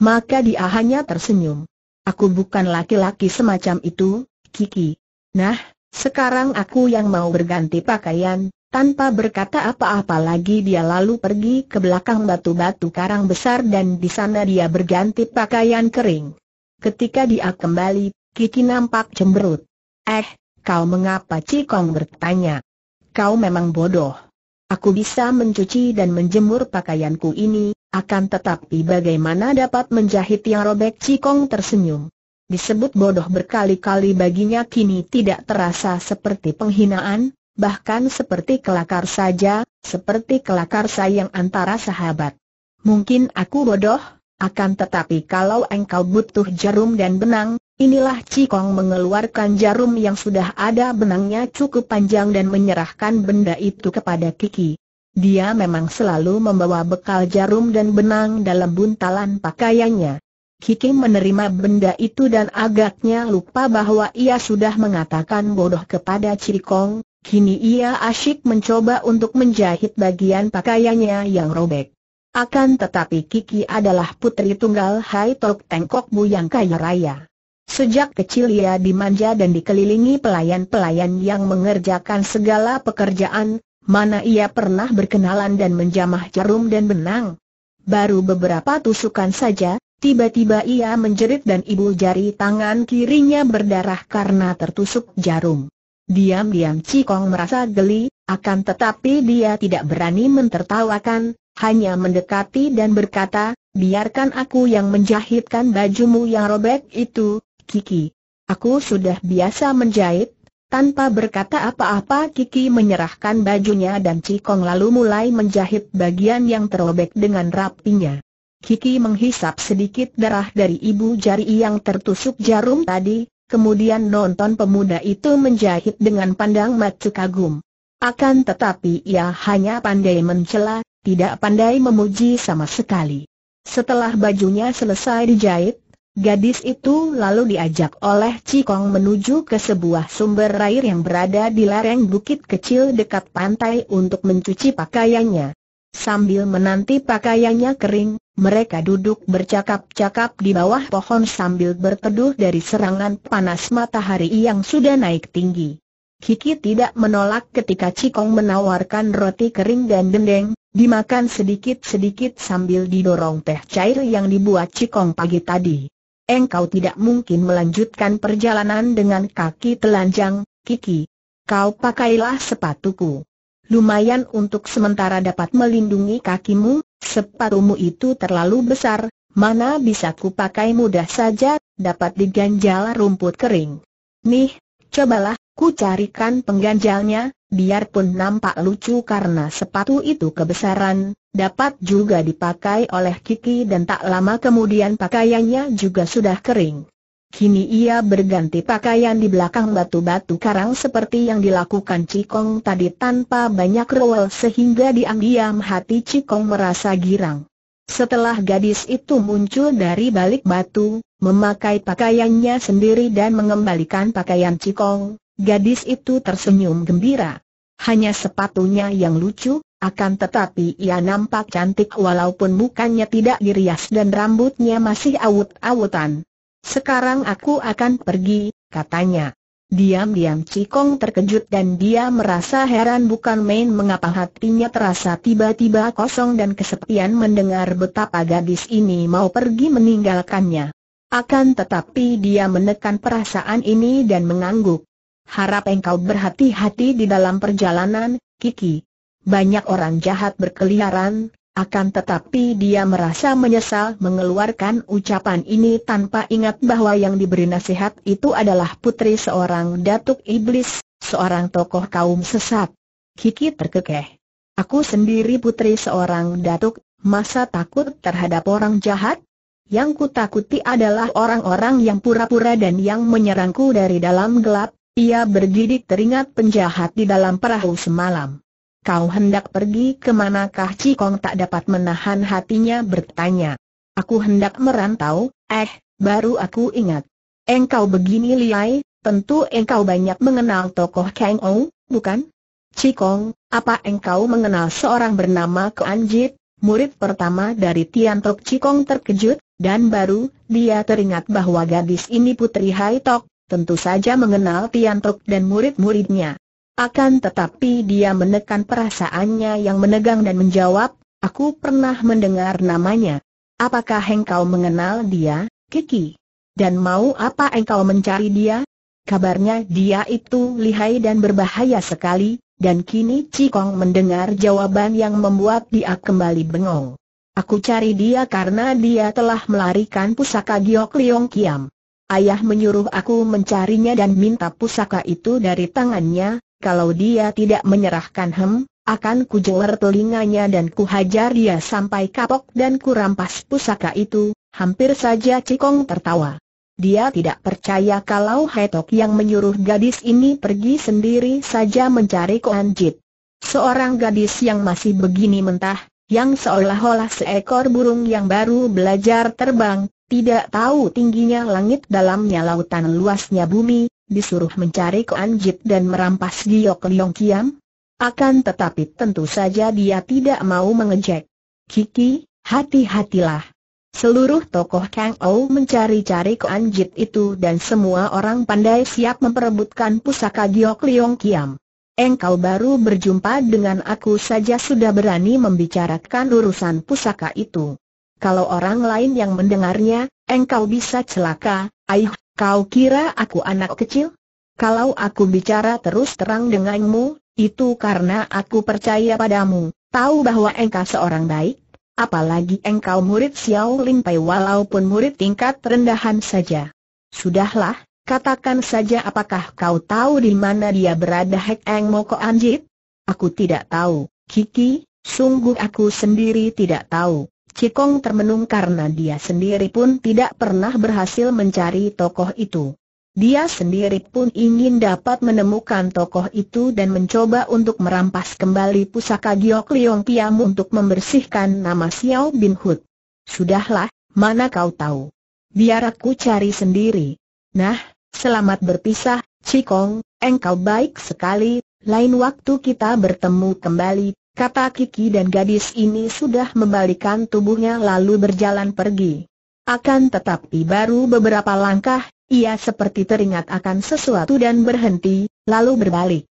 Maka dia hanya tersenyum. Aku bukan laki-laki semacam itu, Kiki. Nah, sekarang aku yang mau berganti pakaian, tanpa berkata apa-apa lagi dia lalu pergi ke belakang batu-batu karang besar dan di sana dia berganti pakaian kering. Ketika dia kembali, Kiki nampak cemberut. Eh, kau mengapa Cikong bertanya? Kau memang bodoh. Aku bisa mencuci dan menjemur pakaianku ini, akan tetapi bagaimana dapat menjahit yang robek Cikong tersenyum. Disebut bodoh berkali-kali baginya kini tidak terasa seperti penghinaan, bahkan seperti kelakar saja, seperti kelakar sayang antara sahabat. Mungkin aku bodoh, akan tetapi kalau engkau butuh jarum dan benang, inilah Cikong mengeluarkan jarum yang sudah ada benangnya cukup panjang dan menyerahkan benda itu kepada Kiki. Dia memang selalu membawa bekal jarum dan benang dalam buntalan pakaiannya. Kiki menerima benda itu dan agaknya lupa bahwa ia sudah mengatakan bodoh kepada Cikong, Kini ia asyik mencoba untuk menjahit bagian pakaiannya yang robek. Akan tetapi Kiki adalah putri tunggal Hai Tok Tengkok Bu yang kaya raya. Sejak kecil ia dimanja dan dikelilingi pelayan-pelayan yang mengerjakan segala pekerjaan, mana ia pernah berkenalan dan menjamah jarum dan benang. Baru beberapa tusukan saja, tiba-tiba ia menjerit dan ibu jari tangan kirinya berdarah karena tertusuk jarum. Diam-diam Cikong merasa geli, akan tetapi dia tidak berani mentertawakan, hanya mendekati dan berkata, biarkan aku yang menjahitkan bajumu yang robek itu, Kiki. Aku sudah biasa menjahit, tanpa berkata apa-apa Kiki menyerahkan bajunya dan Cikong lalu mulai menjahit bagian yang terobek dengan rapinya. Kiki menghisap sedikit darah dari ibu jari yang tertusuk jarum tadi, kemudian nonton pemuda itu menjahit dengan pandang mata kagum. Akan tetapi ia hanya pandai mencela, tidak pandai memuji sama sekali. Setelah bajunya selesai dijahit, gadis itu lalu diajak oleh Cikong menuju ke sebuah sumber air yang berada di lereng bukit kecil dekat pantai untuk mencuci pakaiannya. Sambil menanti pakaiannya kering, mereka duduk bercakap-cakap di bawah pohon sambil berteduh dari serangan panas matahari yang sudah naik tinggi. Kiki tidak menolak ketika Cikong menawarkan roti kering dan dendeng, dimakan sedikit-sedikit sambil didorong teh cair yang dibuat Cikong pagi tadi. Engkau tidak mungkin melanjutkan perjalanan dengan kaki telanjang, Kiki. Kau pakailah sepatuku. Lumayan untuk sementara dapat melindungi kakimu, sepatumu itu terlalu besar, mana bisa kupakai mudah saja, dapat diganjal rumput kering. Nih, cobalah, ku carikan pengganjalnya, biarpun nampak lucu karena sepatu itu kebesaran, dapat juga dipakai oleh Kiki dan tak lama kemudian pakaiannya juga sudah kering. Kini ia berganti pakaian di belakang batu-batu karang seperti yang dilakukan Cikong tadi tanpa banyak rewel sehingga diam-diam hati Cikong merasa girang. Setelah gadis itu muncul dari balik batu, memakai pakaiannya sendiri dan mengembalikan pakaian Cikong, gadis itu tersenyum gembira. Hanya sepatunya yang lucu, akan tetapi ia nampak cantik walaupun mukanya tidak dirias dan rambutnya masih awut-awutan. Sekarang aku akan pergi, katanya. Diam-diam Cikong terkejut dan dia merasa heran bukan main mengapa hatinya terasa tiba-tiba kosong dan kesepian mendengar betapa gadis ini mau pergi meninggalkannya. Akan tetapi dia menekan perasaan ini dan mengangguk. Harap engkau berhati-hati di dalam perjalanan, Kiki. Banyak orang jahat berkeliaran, akan tetapi dia merasa menyesal mengeluarkan ucapan ini tanpa ingat bahwa yang diberi nasihat itu adalah putri seorang datuk iblis, seorang tokoh kaum sesat. Kiki terkekeh. Aku sendiri putri seorang datuk, masa takut terhadap orang jahat? Yang kutakuti adalah orang-orang yang pura-pura dan yang menyerangku dari dalam gelap. Ia bergidik teringat penjahat di dalam perahu semalam. Kau hendak pergi ke manakah Cikong tak dapat menahan hatinya bertanya. Aku hendak merantau, eh, baru aku ingat. Engkau begini liai, tentu engkau banyak mengenal tokoh Kang Ou, bukan? Cikong, apa engkau mengenal seorang bernama Keanjit, murid pertama dari Tian Tok Cikong terkejut, dan baru, dia teringat bahwa gadis ini Putri Hai Tok, tentu saja mengenal Tian Tok dan murid-muridnya. Akan tetapi dia menekan perasaannya yang menegang dan menjawab, aku pernah mendengar namanya. Apakah engkau mengenal dia, Kiki? Dan mau apa engkau mencari dia? Kabarnya dia itu lihai dan berbahaya sekali, dan kini Cikong mendengar jawaban yang membuat dia kembali bengong. Aku cari dia karena dia telah melarikan pusaka Giok Liong Kiam. Ayah menyuruh aku mencarinya dan minta pusaka itu dari tangannya, kalau dia tidak menyerahkan hem, akan kujeler telinganya dan kuhajar dia sampai kapok dan kurampas pusaka itu, hampir saja Cikong tertawa. Dia tidak percaya kalau Hetok yang menyuruh gadis ini pergi sendiri saja mencari Koanjit. Seorang gadis yang masih begini mentah, yang seolah-olah seekor burung yang baru belajar terbang, tidak tahu tingginya langit dalamnya lautan luasnya bumi, disuruh mencari Koanjit dan merampas Giok Liong Kiam? Akan tetapi tentu saja dia tidak mau mengejek. Kiki, hati-hatilah. Seluruh tokoh Kang Ou mencari-cari Koanjit itu dan semua orang pandai siap memperebutkan pusaka Giok Liong Kiam. Engkau baru berjumpa dengan aku saja sudah berani membicarakan urusan pusaka itu. Kalau orang lain yang mendengarnya, engkau bisa celaka, aih, Kau kira aku anak kecil? Kalau aku bicara terus terang denganmu, itu karena aku percaya padamu, tahu bahwa engkau seorang baik, apalagi engkau murid Xiao Ling Pai walaupun murid tingkat rendahan saja. Sudahlah, katakan saja apakah kau tahu di mana dia berada Hek Eng Moko Anjit? Aku tidak tahu, Kiki, sungguh aku sendiri tidak tahu. Cikong termenung karena dia sendiri pun tidak pernah berhasil mencari tokoh itu. Dia sendiri pun ingin dapat menemukan tokoh itu dan mencoba untuk merampas kembali pusaka Giok Liong Piam untuk membersihkan nama Xiao Bin Hud. Sudahlah, mana kau tahu? Biar aku cari sendiri. Nah, selamat berpisah, Cikong, engkau baik sekali, lain waktu kita bertemu kembali, Kata Kiki dan gadis ini sudah membalikan tubuhnya lalu berjalan pergi. Akan tetapi baru beberapa langkah, ia seperti teringat akan sesuatu dan berhenti, lalu berbalik.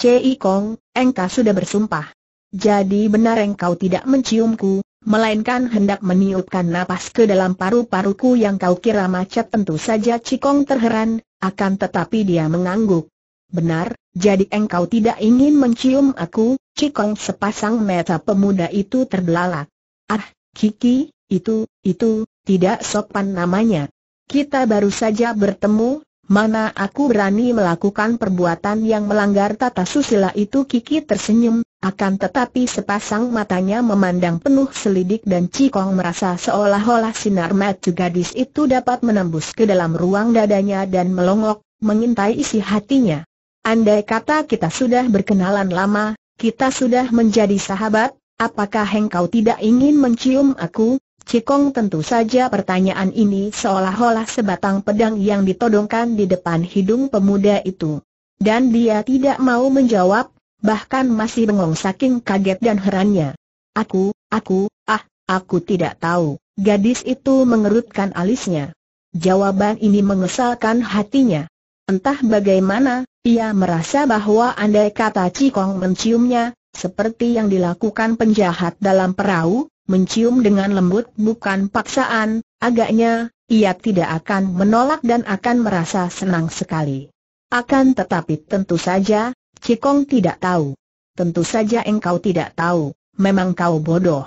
Cei Kong, engkau sudah bersumpah. Jadi benar engkau tidak menciumku, melainkan hendak meniupkan napas ke dalam paru-paruku yang kau kira macet tentu saja Cikong terheran, akan tetapi dia mengangguk. Benar, jadi engkau tidak ingin mencium aku, Cikong sepasang mata pemuda itu terbelalak. Ah, Kiki, itu, itu, tidak sopan namanya. Kita baru saja bertemu, mana aku berani melakukan perbuatan yang melanggar tata susila itu Kiki tersenyum, akan tetapi sepasang matanya memandang penuh selidik dan Cikong merasa seolah-olah sinar mata gadis itu dapat menembus ke dalam ruang dadanya dan melongok, mengintai isi hatinya. Andai kata kita sudah berkenalan lama, kita sudah menjadi sahabat, apakah engkau tidak ingin mencium aku? Cikong tentu saja pertanyaan ini seolah-olah sebatang pedang yang ditodongkan di depan hidung pemuda itu. Dan dia tidak mau menjawab, bahkan masih bengong saking kaget dan herannya. Aku, aku, ah, aku tidak tahu. Gadis itu mengerutkan alisnya. Jawaban ini mengesalkan hatinya. Entah bagaimana, ia merasa bahwa andai kata Cikong menciumnya, seperti yang dilakukan penjahat dalam perahu, mencium dengan lembut bukan paksaan, agaknya, ia tidak akan menolak dan akan merasa senang sekali. Akan tetapi tentu saja, Cikong tidak tahu. Tentu saja engkau tidak tahu, memang kau bodoh.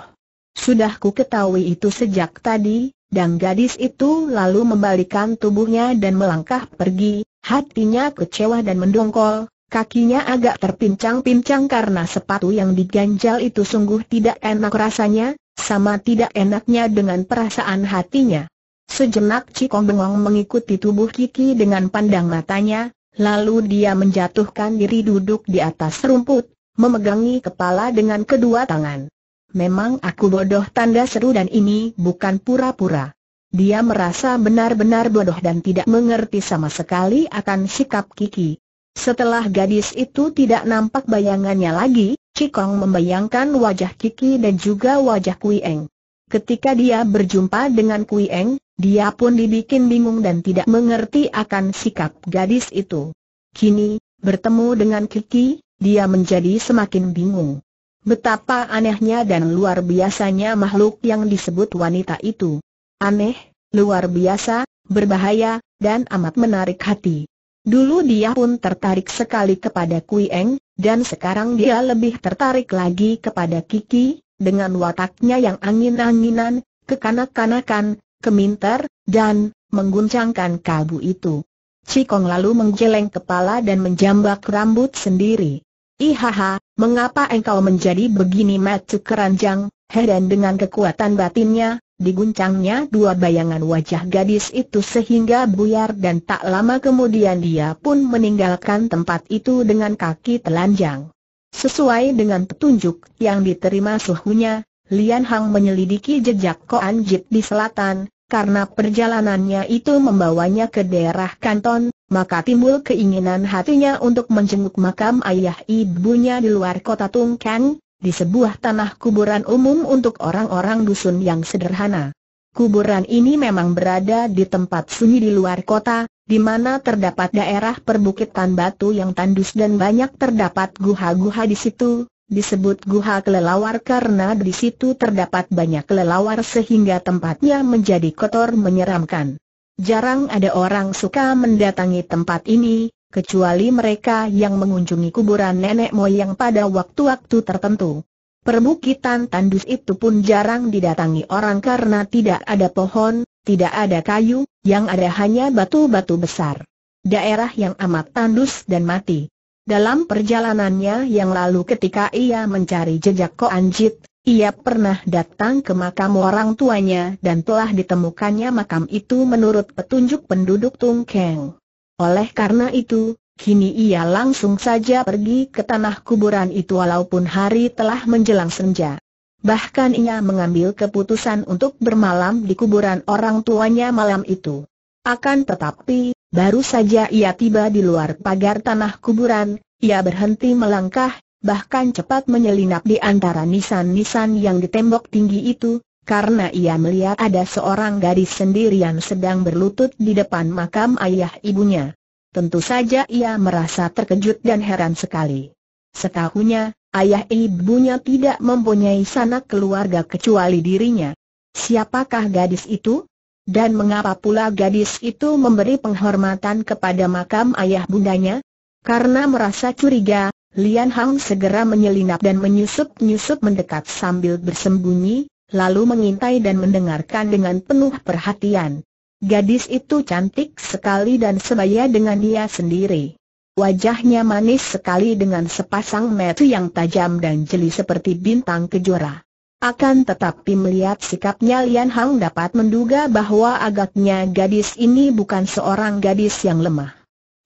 Sudah ku ketahui itu sejak tadi, dan gadis itu lalu membalikan tubuhnya dan melangkah pergi, hatinya kecewa dan mendongkol, kakinya agak terpincang-pincang karena sepatu yang diganjal itu sungguh tidak enak rasanya, sama tidak enaknya dengan perasaan hatinya. Sejenak Cikong bengong mengikuti tubuh Kiki dengan pandang matanya, lalu dia menjatuhkan diri duduk di atas rumput, memegangi kepala dengan kedua tangan. Memang aku bodoh tanda seru dan ini bukan pura-pura. Dia merasa benar-benar bodoh dan tidak mengerti sama sekali akan sikap Kiki. Setelah gadis itu tidak nampak bayangannya lagi, Cikong membayangkan wajah Kiki dan juga wajah Kui Eng. Ketika dia berjumpa dengan Kui Eng, dia pun dibikin bingung dan tidak mengerti akan sikap gadis itu. Kini, bertemu dengan Kiki, dia menjadi semakin bingung. Betapa anehnya dan luar biasanya makhluk yang disebut wanita itu. Aneh, luar biasa, berbahaya, dan amat menarik hati. Dulu dia pun tertarik sekali kepada Kui Eng, dan sekarang dia lebih tertarik lagi kepada Kiki, dengan wataknya yang angin-anginan, kekanak-kanakan, keminter, dan mengguncangkan kalbu itu. Cikong lalu menggeleng kepala dan menjambak rambut sendiri. Ihaha, mengapa engkau menjadi begini matu keranjang, heran dengan kekuatan batinnya, diguncangnya dua bayangan wajah gadis itu sehingga buyar dan tak lama kemudian dia pun meninggalkan tempat itu dengan kaki telanjang. Sesuai dengan petunjuk yang diterima suhunya, Lian Hang menyelidiki jejak Ko Anjit di selatan, karena perjalanannya itu membawanya ke daerah kanton, maka timbul keinginan hatinya untuk menjenguk makam ayah ibunya di luar kota Tung Kang, di sebuah tanah kuburan umum untuk orang-orang dusun yang sederhana. Kuburan ini memang berada di tempat sunyi di luar kota, di mana terdapat daerah perbukitan batu yang tandus dan banyak terdapat guha-guha di situ, disebut guha kelelawar karena di situ terdapat banyak kelelawar sehingga tempatnya menjadi kotor menyeramkan. Jarang ada orang suka mendatangi tempat ini, kecuali mereka yang mengunjungi kuburan nenek moyang pada waktu-waktu tertentu. Perbukitan tandus itu pun jarang didatangi orang karena tidak ada pohon, tidak ada kayu, yang ada hanya batu-batu besar. Daerah yang amat tandus dan mati. Dalam perjalanannya yang lalu ketika ia mencari jejak Ko Anjit, ia pernah datang ke makam orang tuanya dan telah ditemukannya makam itu menurut petunjuk penduduk Tung Keng. Oleh karena itu, kini ia langsung saja pergi ke tanah kuburan itu walaupun hari telah menjelang senja. Bahkan ia mengambil keputusan untuk bermalam di kuburan orang tuanya malam itu. Akan tetapi, Baru saja ia tiba di luar pagar tanah kuburan, ia berhenti melangkah, bahkan cepat menyelinap di antara nisan-nisan yang di tembok tinggi itu, karena ia melihat ada seorang gadis sendirian sedang berlutut di depan makam ayah ibunya. Tentu saja ia merasa terkejut dan heran sekali. Setahunya, ayah ibunya tidak mempunyai sanak keluarga kecuali dirinya. Siapakah gadis itu? Dan mengapa pula gadis itu memberi penghormatan kepada makam ayah bundanya? Karena merasa curiga, Lian Hang segera menyelinap dan menyusup-nyusup mendekat sambil bersembunyi, lalu mengintai dan mendengarkan dengan penuh perhatian. Gadis itu cantik sekali dan sebaya dengan dia sendiri. Wajahnya manis sekali dengan sepasang mata yang tajam dan jeli seperti bintang kejora. Akan tetapi melihat sikapnya Lian Hang dapat menduga bahwa agaknya gadis ini bukan seorang gadis yang lemah.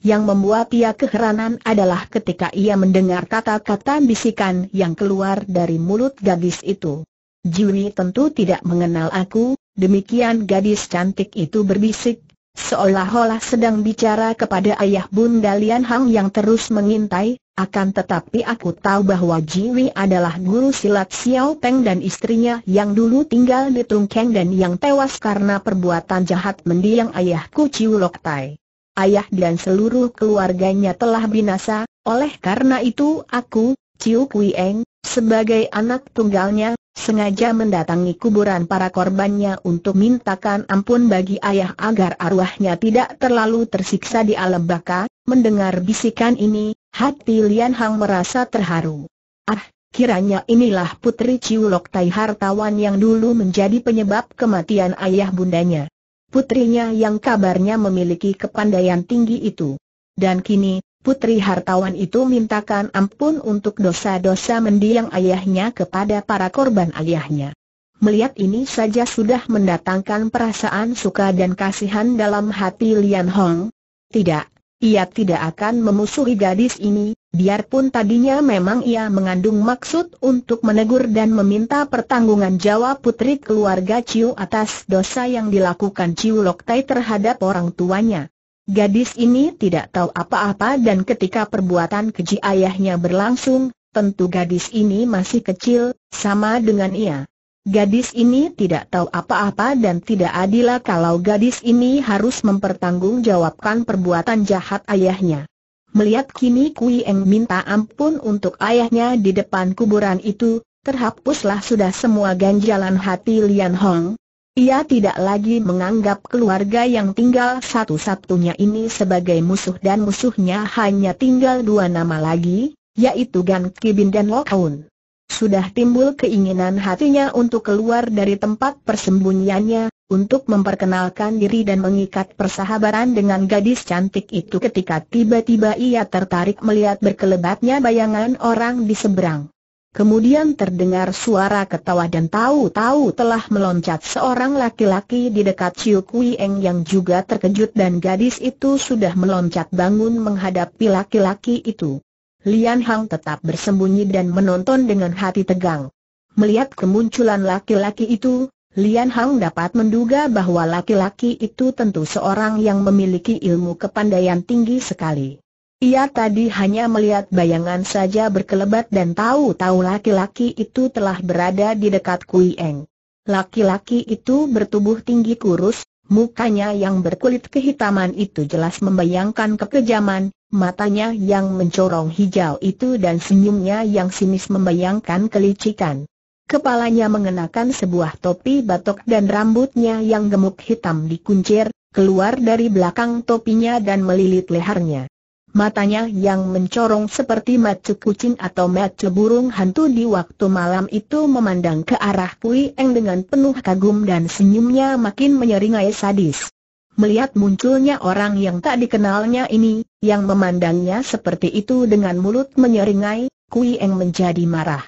Yang membuat ia keheranan adalah ketika ia mendengar kata-kata bisikan yang keluar dari mulut gadis itu. Jiwi tentu tidak mengenal aku, demikian gadis cantik itu berbisik, seolah-olah sedang bicara kepada ayah Bunda Lian Hang yang terus mengintai, akan tetapi aku tahu bahwa Jiwi adalah guru silat Xiao Peng dan istrinya yang dulu tinggal di Tung Keng dan yang tewas karena perbuatan jahat mendiang ayahku Chiu Lok Tai. Ayah dan seluruh keluarganya telah binasa, oleh karena itu aku, Chiu Kui Eng, sebagai anak tunggalnya, sengaja mendatangi kuburan para korbannya untuk mintakan ampun bagi ayah agar arwahnya tidak terlalu tersiksa di alam baka, mendengar bisikan ini, Hati Lian Hang merasa terharu. Ah, Kiranya inilah Putri Ciulok Tai hartawan yang dulu menjadi penyebab kematian ayah bundanya. Putrinya yang kabarnya memiliki kepandaian tinggi itu. Dan kini, Putri hartawan itu mintakan ampun untuk dosa-dosa mendiang ayahnya kepada para korban ayahnya. Melihat ini saja sudah mendatangkan perasaan suka dan kasihan dalam hati Lian Hong. Tidak, ia tidak akan memusuhi gadis ini, biarpun tadinya memang ia mengandung maksud untuk menegur dan meminta pertanggungan jawab putri keluarga Ciu atas dosa yang dilakukan Ciu Lok Tai terhadap orang tuanya. Gadis ini tidak tahu apa-apa dan ketika perbuatan keji ayahnya berlangsung, tentu gadis ini masih kecil, sama dengan ia. Gadis ini tidak tahu apa-apa dan tidak adil kalau gadis ini harus mempertanggungjawabkan perbuatan jahat ayahnya. Melihat kini Kui Eng minta ampun untuk ayahnya di depan kuburan itu, terhapuslah sudah semua ganjalan hati Lian Hong. Ia tidak lagi menganggap keluarga yang tinggal satu-satunya ini sebagai musuh dan musuhnya hanya tinggal dua nama lagi, yaitu Gan Kibin dan Lok Hun sudah timbul keinginan hatinya untuk keluar dari tempat persembunyiannya, untuk memperkenalkan diri dan mengikat persahabatan dengan gadis cantik itu ketika tiba-tiba ia tertarik melihat berkelebatnya bayangan orang di seberang. Kemudian terdengar suara ketawa dan tahu-tahu telah meloncat seorang laki-laki di dekat Chiu Kui Eng yang juga terkejut dan gadis itu sudah meloncat bangun menghadapi laki-laki itu. Lian Hang tetap bersembunyi dan menonton dengan hati tegang. Melihat kemunculan laki-laki itu, Lian Hang dapat menduga bahwa laki-laki itu tentu seorang yang memiliki ilmu kepandaian tinggi sekali. Ia tadi hanya melihat bayangan saja berkelebat dan tahu-tahu laki-laki itu telah berada di dekat Kui Eng. Laki-laki itu bertubuh tinggi kurus, mukanya yang berkulit kehitaman itu jelas membayangkan kekejaman, matanya yang mencorong hijau itu dan senyumnya yang sinis membayangkan kelicikan. Kepalanya mengenakan sebuah topi batok dan rambutnya yang gemuk hitam dikuncir, keluar dari belakang topinya dan melilit lehernya. Matanya yang mencorong seperti mata kucing atau mata burung hantu di waktu malam itu memandang ke arah Kui Eng dengan penuh kagum dan senyumnya makin menyeringai sadis. Melihat munculnya orang yang tak dikenalnya ini, yang memandangnya seperti itu dengan mulut menyeringai, Kui Eng menjadi marah.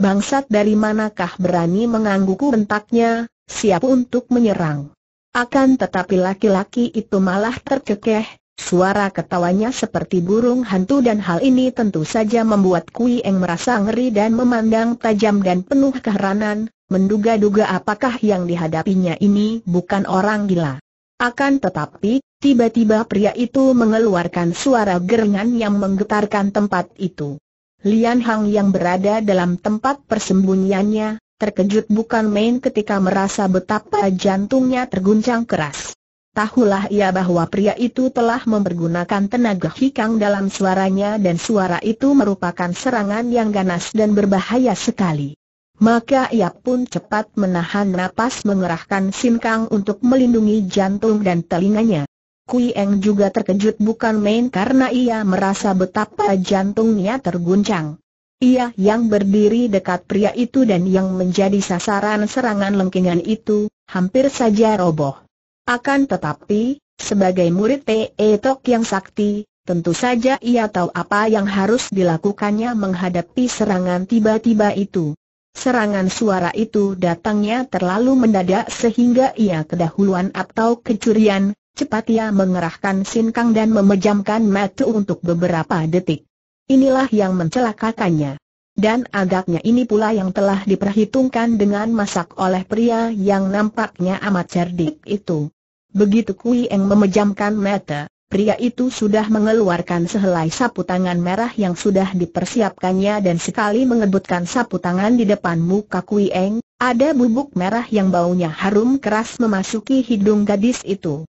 Bangsat dari manakah berani menggangguku bentaknya, siap untuk menyerang. Akan tetapi laki-laki itu malah terkekeh, suara ketawanya seperti burung hantu dan hal ini tentu saja membuat Kui Eng merasa ngeri dan memandang tajam dan penuh keheranan, menduga-duga apakah yang dihadapinya ini bukan orang gila. Akan tetapi, tiba-tiba pria itu mengeluarkan suara gerengan yang menggetarkan tempat itu. Lian Hang yang berada dalam tempat persembunyiannya, terkejut bukan main ketika merasa betapa jantungnya terguncang keras. Tahulah ia bahwa pria itu telah mempergunakan tenaga hikang dalam suaranya dan suara itu merupakan serangan yang ganas dan berbahaya sekali. Maka ia pun cepat menahan napas mengerahkan sinkang untuk melindungi jantung dan telinganya. Kui Eng juga terkejut bukan main karena ia merasa betapa jantungnya terguncang. Ia yang berdiri dekat pria itu dan yang menjadi sasaran serangan lengkingan itu, hampir saja roboh. Akan tetapi, sebagai murid T.E. Tok yang sakti, tentu saja ia tahu apa yang harus dilakukannya menghadapi serangan tiba-tiba itu. Serangan suara itu datangnya terlalu mendadak sehingga ia kedahuluan atau kecurian, cepat ia mengerahkan sinkang dan memejamkan mata untuk beberapa detik. Inilah yang mencelakakannya. Dan agaknya ini pula yang telah diperhitungkan dengan masak oleh pria yang nampaknya amat cerdik itu. Begitu Kui Eng memejamkan mata, Pria itu sudah mengeluarkan sehelai sapu tangan merah yang sudah dipersiapkannya dan sekali mengebutkan sapu tangan di depan muka Kui Eng, ada bubuk merah yang baunya harum keras memasuki hidung gadis itu.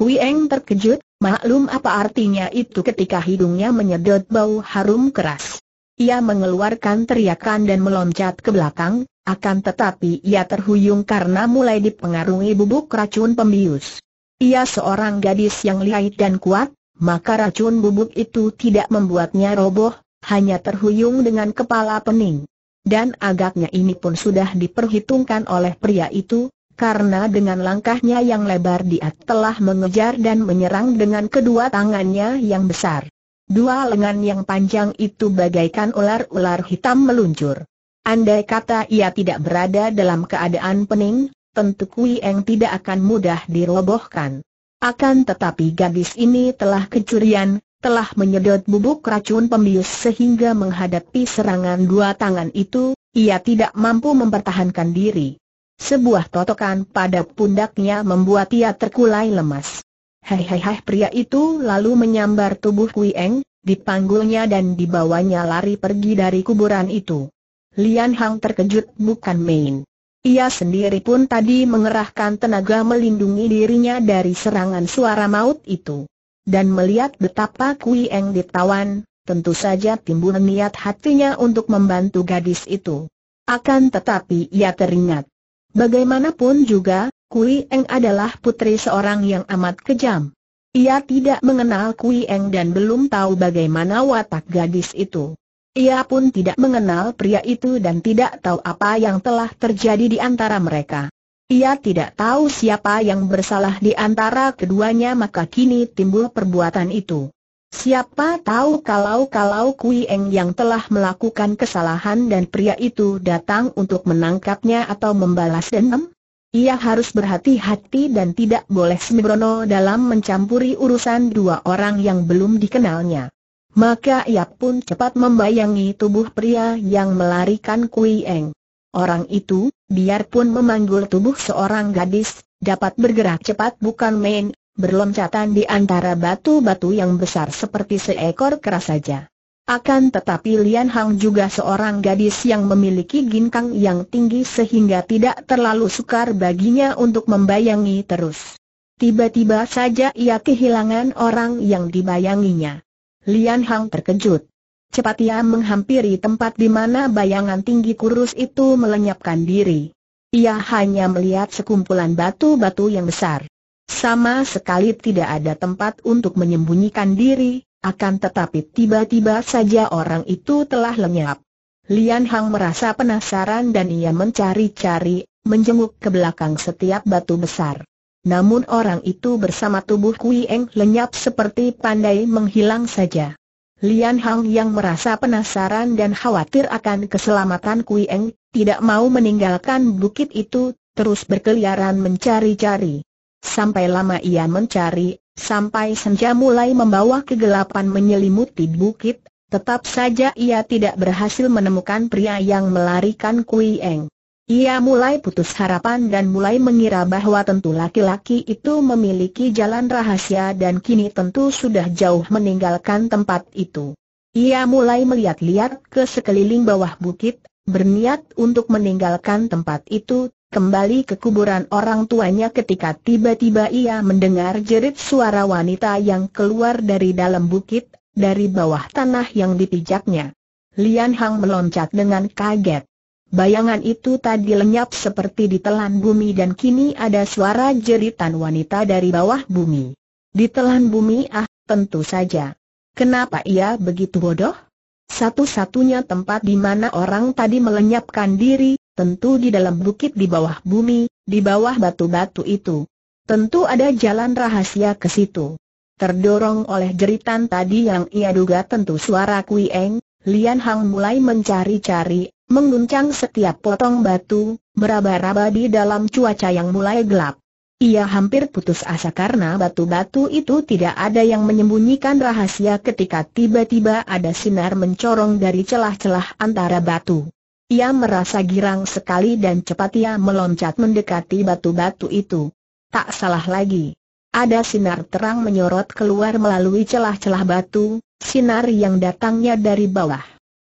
Kui Eng terkejut, maklum apa artinya itu ketika hidungnya menyedot bau harum keras. Ia mengeluarkan teriakan dan meloncat ke belakang, akan tetapi ia terhuyung karena mulai dipengaruhi bubuk racun pembius. Ia seorang gadis yang lihai dan kuat, maka racun bubuk itu tidak membuatnya roboh, hanya terhuyung dengan kepala pening. Dan agaknya ini pun sudah diperhitungkan oleh pria itu, karena dengan langkahnya yang lebar dia telah mengejar dan menyerang dengan kedua tangannya yang besar. Dua lengan yang panjang itu bagaikan ular-ular hitam meluncur. Andai kata ia tidak berada dalam keadaan pening, tentu Kui Eng tidak akan mudah dirobohkan. Akan tetapi gadis ini telah kecurian, telah menyedot bubuk racun pembius sehingga menghadapi serangan dua tangan itu, ia tidak mampu mempertahankan diri. Sebuah totokan pada pundaknya membuat ia terkulai lemas. Hai hai hai pria itu lalu menyambar tubuh Kui Eng, dipanggulnya dan dibawanya lari pergi dari kuburan itu. Lian Hang terkejut bukan main. Ia sendiri pun tadi mengerahkan tenaga melindungi dirinya dari serangan suara maut itu. Dan melihat betapa Kui Eng ditawan, tentu saja timbul niat hatinya untuk membantu gadis itu. Akan tetapi ia teringat, Bagaimanapun juga, Kui Eng adalah putri seorang yang amat kejam. Ia tidak mengenal Kui Eng dan belum tahu bagaimana watak gadis itu. Ia pun tidak mengenal pria itu dan tidak tahu apa yang telah terjadi di antara mereka. Ia tidak tahu siapa yang bersalah di antara keduanya maka kini timbul perbuatan itu. Siapa tahu kalau-kalau Kui Eng yang telah melakukan kesalahan dan pria itu datang untuk menangkapnya atau membalas dendam? Ia harus berhati-hati dan tidak boleh sembrono dalam mencampuri urusan dua orang yang belum dikenalnya. Maka ia pun cepat membayangi tubuh pria yang melarikan Kui Eng. Orang itu, biarpun memanggul tubuh seorang gadis, dapat bergerak cepat bukan main, berloncatan di antara batu-batu yang besar seperti seekor kera saja. Akan tetapi Lian Hang juga seorang gadis yang memiliki ginkang yang tinggi sehingga tidak terlalu sukar baginya untuk membayangi terus. Tiba-tiba saja ia kehilangan orang yang dibayanginya. Lian Hang terkejut. Cepat ia menghampiri tempat di mana bayangan tinggi kurus itu melenyapkan diri. Ia hanya melihat sekumpulan batu-batu yang besar. Sama sekali tidak ada tempat untuk menyembunyikan diri, akan tetapi tiba-tiba saja orang itu telah lenyap. Lian Hang merasa penasaran dan ia mencari-cari, menjenguk ke belakang setiap batu besar. Namun orang itu bersama tubuh Kui Eng lenyap seperti pandai menghilang saja. Lian Hang yang merasa penasaran dan khawatir akan keselamatan Kui Eng, tidak mau meninggalkan bukit itu, terus berkeliaran mencari-cari. Sampai lama ia mencari, sampai senja mulai membawa kegelapan menyelimuti bukit, tetap saja ia tidak berhasil menemukan pria yang melarikan Kui Eng. Ia mulai putus harapan dan mulai mengira bahwa tentu laki-laki itu memiliki jalan rahasia dan kini tentu sudah jauh meninggalkan tempat itu. Ia mulai melihat-lihat ke sekeliling bawah bukit, berniat untuk meninggalkan tempat itu, kembali ke kuburan orang tuanya ketika tiba-tiba ia mendengar jerit suara wanita yang keluar dari dalam bukit, dari bawah tanah yang dipijaknya. Lian Hang meloncat dengan kaget. Bayangan itu tadi lenyap seperti ditelan bumi dan kini ada suara jeritan wanita dari bawah bumi. Ditelan bumi ah, tentu saja. Kenapa ia begitu bodoh? Satu-satunya tempat di mana orang tadi melenyapkan diri, tentu di dalam bukit di bawah bumi, di bawah batu-batu itu. Tentu ada jalan rahasia ke situ. Terdorong oleh jeritan tadi yang ia duga tentu suara Kui Eng, Lian Hang mulai mencari-cari, mengguncang setiap potong batu, meraba-raba di dalam cuaca yang mulai gelap. Ia hampir putus asa karena batu-batu itu tidak ada yang menyembunyikan rahasia ketika tiba-tiba ada sinar mencorong dari celah-celah antara batu. Ia merasa girang sekali dan cepat ia meloncat mendekati batu-batu itu. Tak salah lagi. Ada sinar terang menyorot keluar melalui celah-celah batu, sinar yang datangnya dari bawah.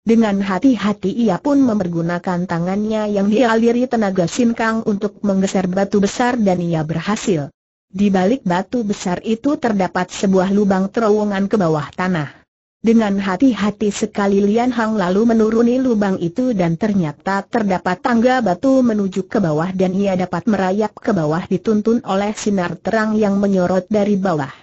Dengan hati-hati ia pun mempergunakan tangannya yang dialiri tenaga sinkang untuk menggeser batu besar dan ia berhasil. Di balik batu besar itu terdapat sebuah lubang terowongan ke bawah tanah. Dengan hati-hati sekali Lian Hang lalu menuruni lubang itu dan ternyata terdapat tangga batu menuju ke bawah dan ia dapat merayap ke bawah dituntun oleh sinar terang yang menyorot dari bawah.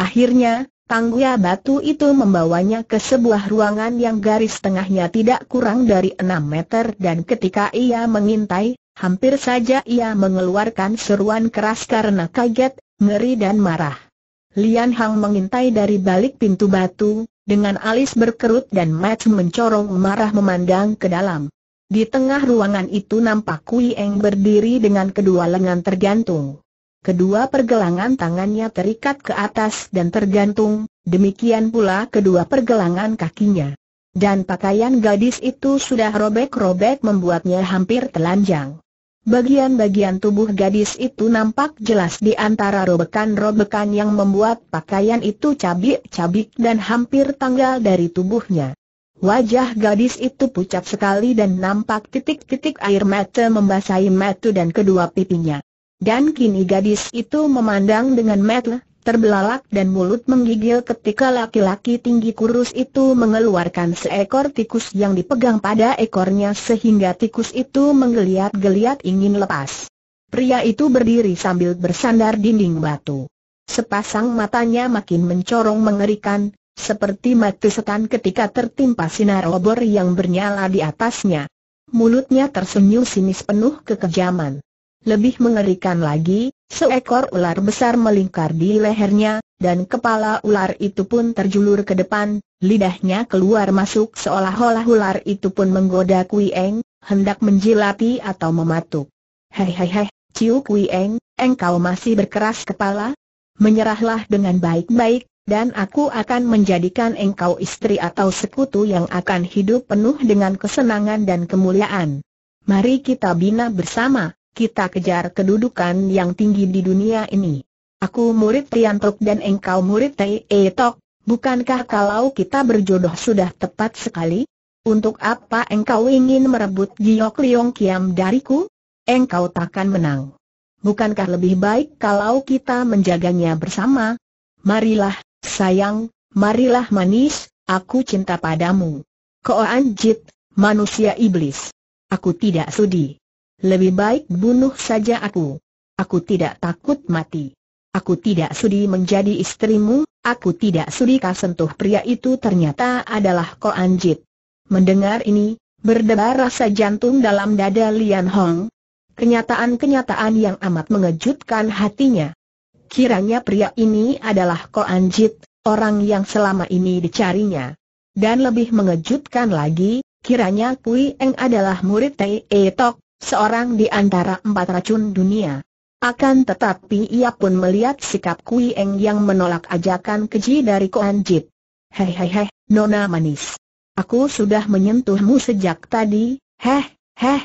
Akhirnya, Tangga batu itu membawanya ke sebuah ruangan yang garis tengahnya tidak kurang dari 6 meter dan ketika ia mengintai, hampir saja ia mengeluarkan seruan keras karena kaget, ngeri dan marah. Lian Hang mengintai dari balik pintu batu, dengan alis berkerut dan mata mencorong marah memandang ke dalam. Di tengah ruangan itu nampak Kui Eng berdiri dengan kedua lengan tergantung. Kedua pergelangan tangannya terikat ke atas dan tergantung, demikian pula kedua pergelangan kakinya. Dan pakaian gadis itu sudah robek-robek membuatnya hampir telanjang. Bagian-bagian tubuh gadis itu nampak jelas di antara robekan-robekan yang membuat pakaian itu cabik-cabik dan hampir tanggal dari tubuhnya. Wajah gadis itu pucat sekali dan nampak titik-titik air mata membasahi mata dan kedua pipinya. Dan kini gadis itu memandang dengan mata terbelalak dan mulut menggigil ketika laki-laki tinggi kurus itu mengeluarkan seekor tikus yang dipegang pada ekornya sehingga tikus itu menggeliat-geliat ingin lepas. Pria itu berdiri sambil bersandar dinding batu. Sepasang matanya makin mencorong mengerikan, seperti mata setan ketika tertimpa sinar obor yang bernyala di atasnya. Mulutnya tersenyum sinis penuh kekejaman. Lebih mengerikan lagi, seekor ular besar melingkar di lehernya, dan kepala ular itu pun terjulur ke depan, lidahnya keluar masuk seolah-olah ular itu pun menggoda Kui Eng, hendak menjilati atau mematuk. Hei hei hei, Ciu Kui Eng, engkau masih berkeras kepala? Menyerahlah dengan baik-baik, dan aku akan menjadikan engkau istri atau sekutu yang akan hidup penuh dengan kesenangan dan kemuliaan. Mari kita bina bersama kita kejar kedudukan yang tinggi di dunia ini. Aku murid Tiantok dan engkau murid Tei Tok, bukankah kalau kita berjodoh sudah tepat sekali? Untuk apa engkau ingin merebut Giok Liong Kiam dariku? Engkau takkan menang. Bukankah lebih baik kalau kita menjaganya bersama? Marilah, sayang, marilah manis, aku cinta padamu. Koan Jit, manusia iblis. Aku tidak sudi. Lebih baik bunuh saja aku. Aku tidak takut mati. Aku tidak sudi menjadi istrimu, aku tidak sudi kau sentuh pria itu ternyata adalah Ko Anjit. Mendengar ini, berdebar rasa jantung dalam dada Lian Hong. Kenyataan-kenyataan yang amat mengejutkan hatinya. Kiranya pria ini adalah Ko Anjit, orang yang selama ini dicarinya. Dan lebih mengejutkan lagi, kiranya Kui Eng adalah murid Tei Tok, seorang di antara empat racun dunia. Akan tetapi ia pun melihat sikap Kui Eng yang menolak ajakan keji dari Koan Jit. Hei hei hei, nona manis. Aku sudah menyentuhmu sejak tadi, heh, heh.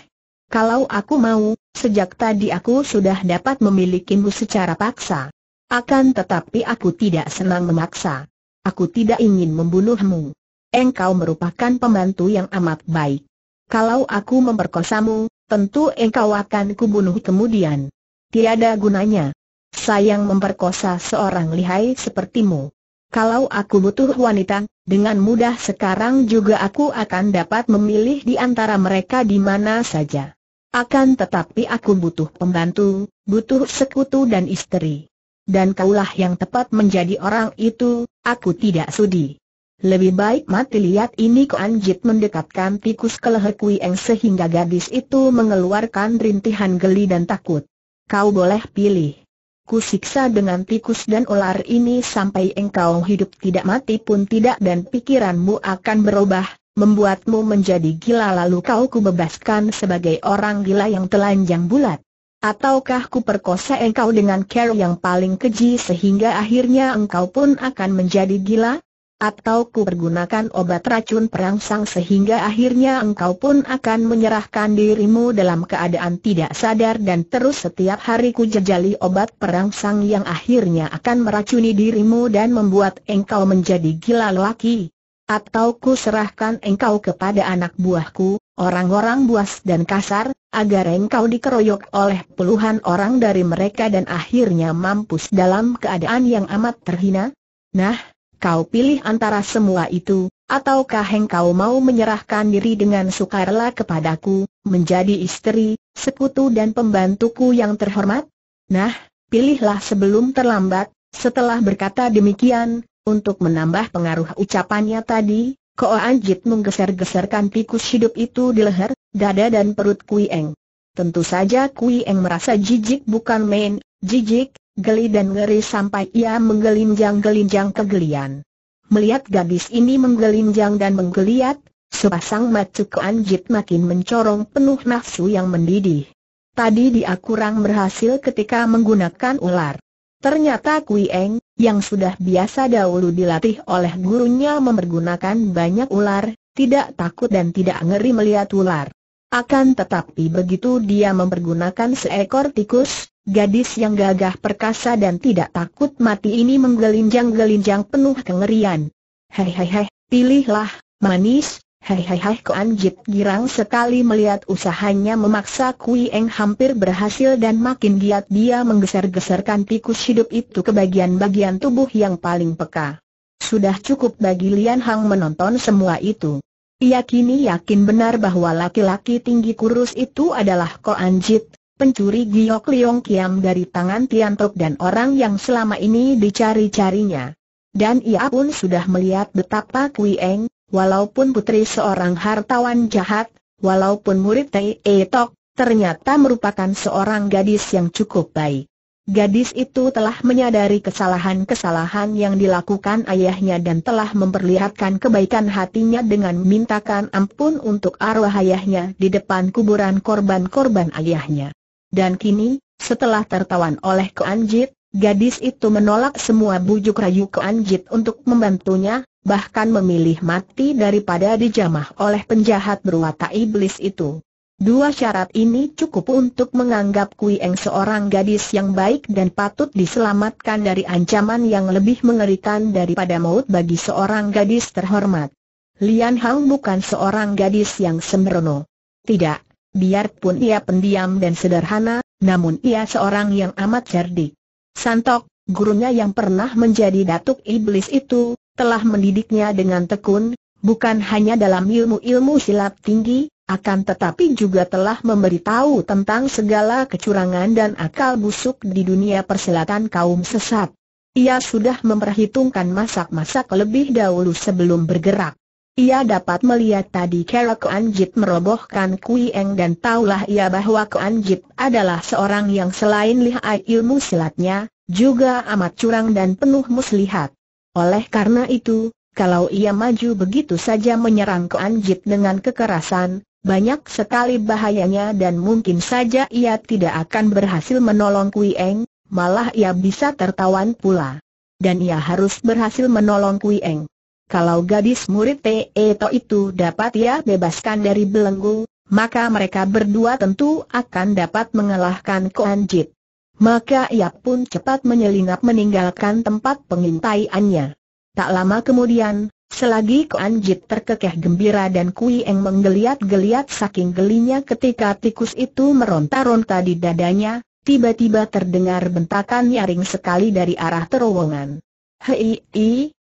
Kalau aku mau, sejak tadi aku sudah dapat memilikimu secara paksa. Akan tetapi aku tidak senang memaksa. Aku tidak ingin membunuhmu. Engkau merupakan pembantu yang amat baik. Kalau aku memperkosamu, tentu engkau akan kubunuh kemudian. Tiada gunanya. Sayang memperkosa seorang lihai sepertimu. Kalau aku butuh wanita, dengan mudah sekarang juga aku akan dapat memilih di antara mereka di mana saja. Akan tetapi aku butuh pembantu, butuh sekutu dan istri. Dan kaulah yang tepat menjadi orang itu, aku tidak sudi. Lebih baik mati lihat ini Anjit mendekatkan tikus ke leher Kui Eng sehingga gadis itu mengeluarkan rintihan geli dan takut. Kau boleh pilih. Ku siksa dengan tikus dan ular ini sampai engkau hidup tidak mati pun tidak dan pikiranmu akan berubah, membuatmu menjadi gila lalu kau kubebaskan sebagai orang gila yang telanjang bulat. Ataukah ku perkosa engkau dengan care yang paling keji sehingga akhirnya engkau pun akan menjadi gila? Atau ku pergunakan obat racun perangsang sehingga akhirnya engkau pun akan menyerahkan dirimu dalam keadaan tidak sadar dan terus setiap hari ku jejali obat perangsang yang akhirnya akan meracuni dirimu dan membuat engkau menjadi gila lelaki. Atau ku serahkan engkau kepada anak buahku, orang-orang buas dan kasar, agar engkau dikeroyok oleh puluhan orang dari mereka dan akhirnya mampus dalam keadaan yang amat terhina? Nah, kau pilih antara semua itu, ataukah engkau mau menyerahkan diri dengan sukarela kepadaku, menjadi istri, sekutu dan pembantuku yang terhormat? Nah, pilihlah sebelum terlambat, setelah berkata demikian, Untuk menambah pengaruh ucapannya tadi, Ko Anjit menggeser-geserkan tikus hidup itu di leher, dada dan perut Kui Eng. Tentu saja Kui Eng merasa jijik bukan main, jijik, geli dan ngeri sampai ia menggelinjang-gelinjang kegelian. Melihat gadis ini menggelinjang dan menggeliat, sepasang Ko Anjit makin mencorong penuh nafsu yang mendidih. Tadi dia kurang berhasil ketika menggunakan ular. Ternyata Kui Eng, yang sudah biasa dahulu dilatih oleh gurunya mempergunakan banyak ular, tidak takut dan tidak ngeri melihat ular. Akan tetapi begitu dia mempergunakan seekor tikus, gadis yang gagah perkasa dan tidak takut mati ini menggelinjang-gelinjang penuh kengerian. Hei hei hei, pilihlah, manis, Hai hai hai Anjit girang sekali melihat usahanya memaksa Kui Eng hampir berhasil dan makin giat dia menggeser-geserkan tikus hidup itu ke bagian-bagian tubuh yang paling peka. Sudah cukup bagi Lian Hang menonton semua itu. Ia kini yakin benar bahwa laki-laki tinggi kurus itu adalah Ko Anjit, pencuri giok Liong Kiam dari tangan Tian Tok dan orang yang selama ini dicari-carinya. Dan ia pun sudah melihat betapa Kui Eng, walaupun putri seorang hartawan jahat, walaupun murid Tei Tok, ternyata merupakan seorang gadis yang cukup baik. Gadis itu telah menyadari kesalahan-kesalahan yang dilakukan ayahnya dan telah memperlihatkan kebaikan hatinya dengan mintakan ampun untuk arwah ayahnya di depan kuburan korban-korban ayahnya. Dan kini, setelah tertawan oleh Keanjit, gadis itu menolak semua bujuk rayu Keanjit untuk membantunya, bahkan memilih mati daripada dijamah oleh penjahat berwatak iblis itu. Dua syarat ini cukup untuk menganggap Kui Eng seorang gadis yang baik dan patut diselamatkan dari ancaman yang lebih mengerikan daripada maut bagi seorang gadis terhormat. Lian Hang bukan seorang gadis yang sembrono. Tidak, biarpun ia pendiam dan sederhana, namun ia seorang yang amat cerdik. Santok, gurunya yang pernah menjadi datuk iblis itu, telah mendidiknya dengan tekun, bukan hanya dalam ilmu-ilmu silat tinggi, akan tetapi juga telah memberitahu tentang segala kecurangan dan akal busuk di dunia persilatan kaum sesat. Ia sudah memperhitungkan masak-masak lebih dahulu sebelum bergerak. Ia dapat melihat tadi cara Anjit merobohkan Kui Eng dan taulah ia bahwa Anjit adalah seorang yang selain lihai ilmu silatnya, juga amat curang dan penuh muslihat. Oleh karena itu, kalau ia maju begitu saja menyerang ke Anjit dengan kekerasan, banyak sekali bahayanya dan mungkin saja ia tidak akan berhasil menolong Kui Eng, malah ia bisa tertawan pula. Dan ia harus berhasil menolong Kui Eng. Kalau gadis murid Te To itu dapat ia bebaskan dari belenggu, maka mereka berdua tentu akan dapat mengalahkan Ko Anjit maka ia pun cepat menyelinap meninggalkan tempat pengintaiannya. Tak lama kemudian, selagi Koanjit terkekeh gembira dan Kui Eng menggeliat-geliat saking gelinya ketika tikus itu meronta-ronta di dadanya, tiba-tiba terdengar bentakan nyaring sekali dari arah terowongan. Hei,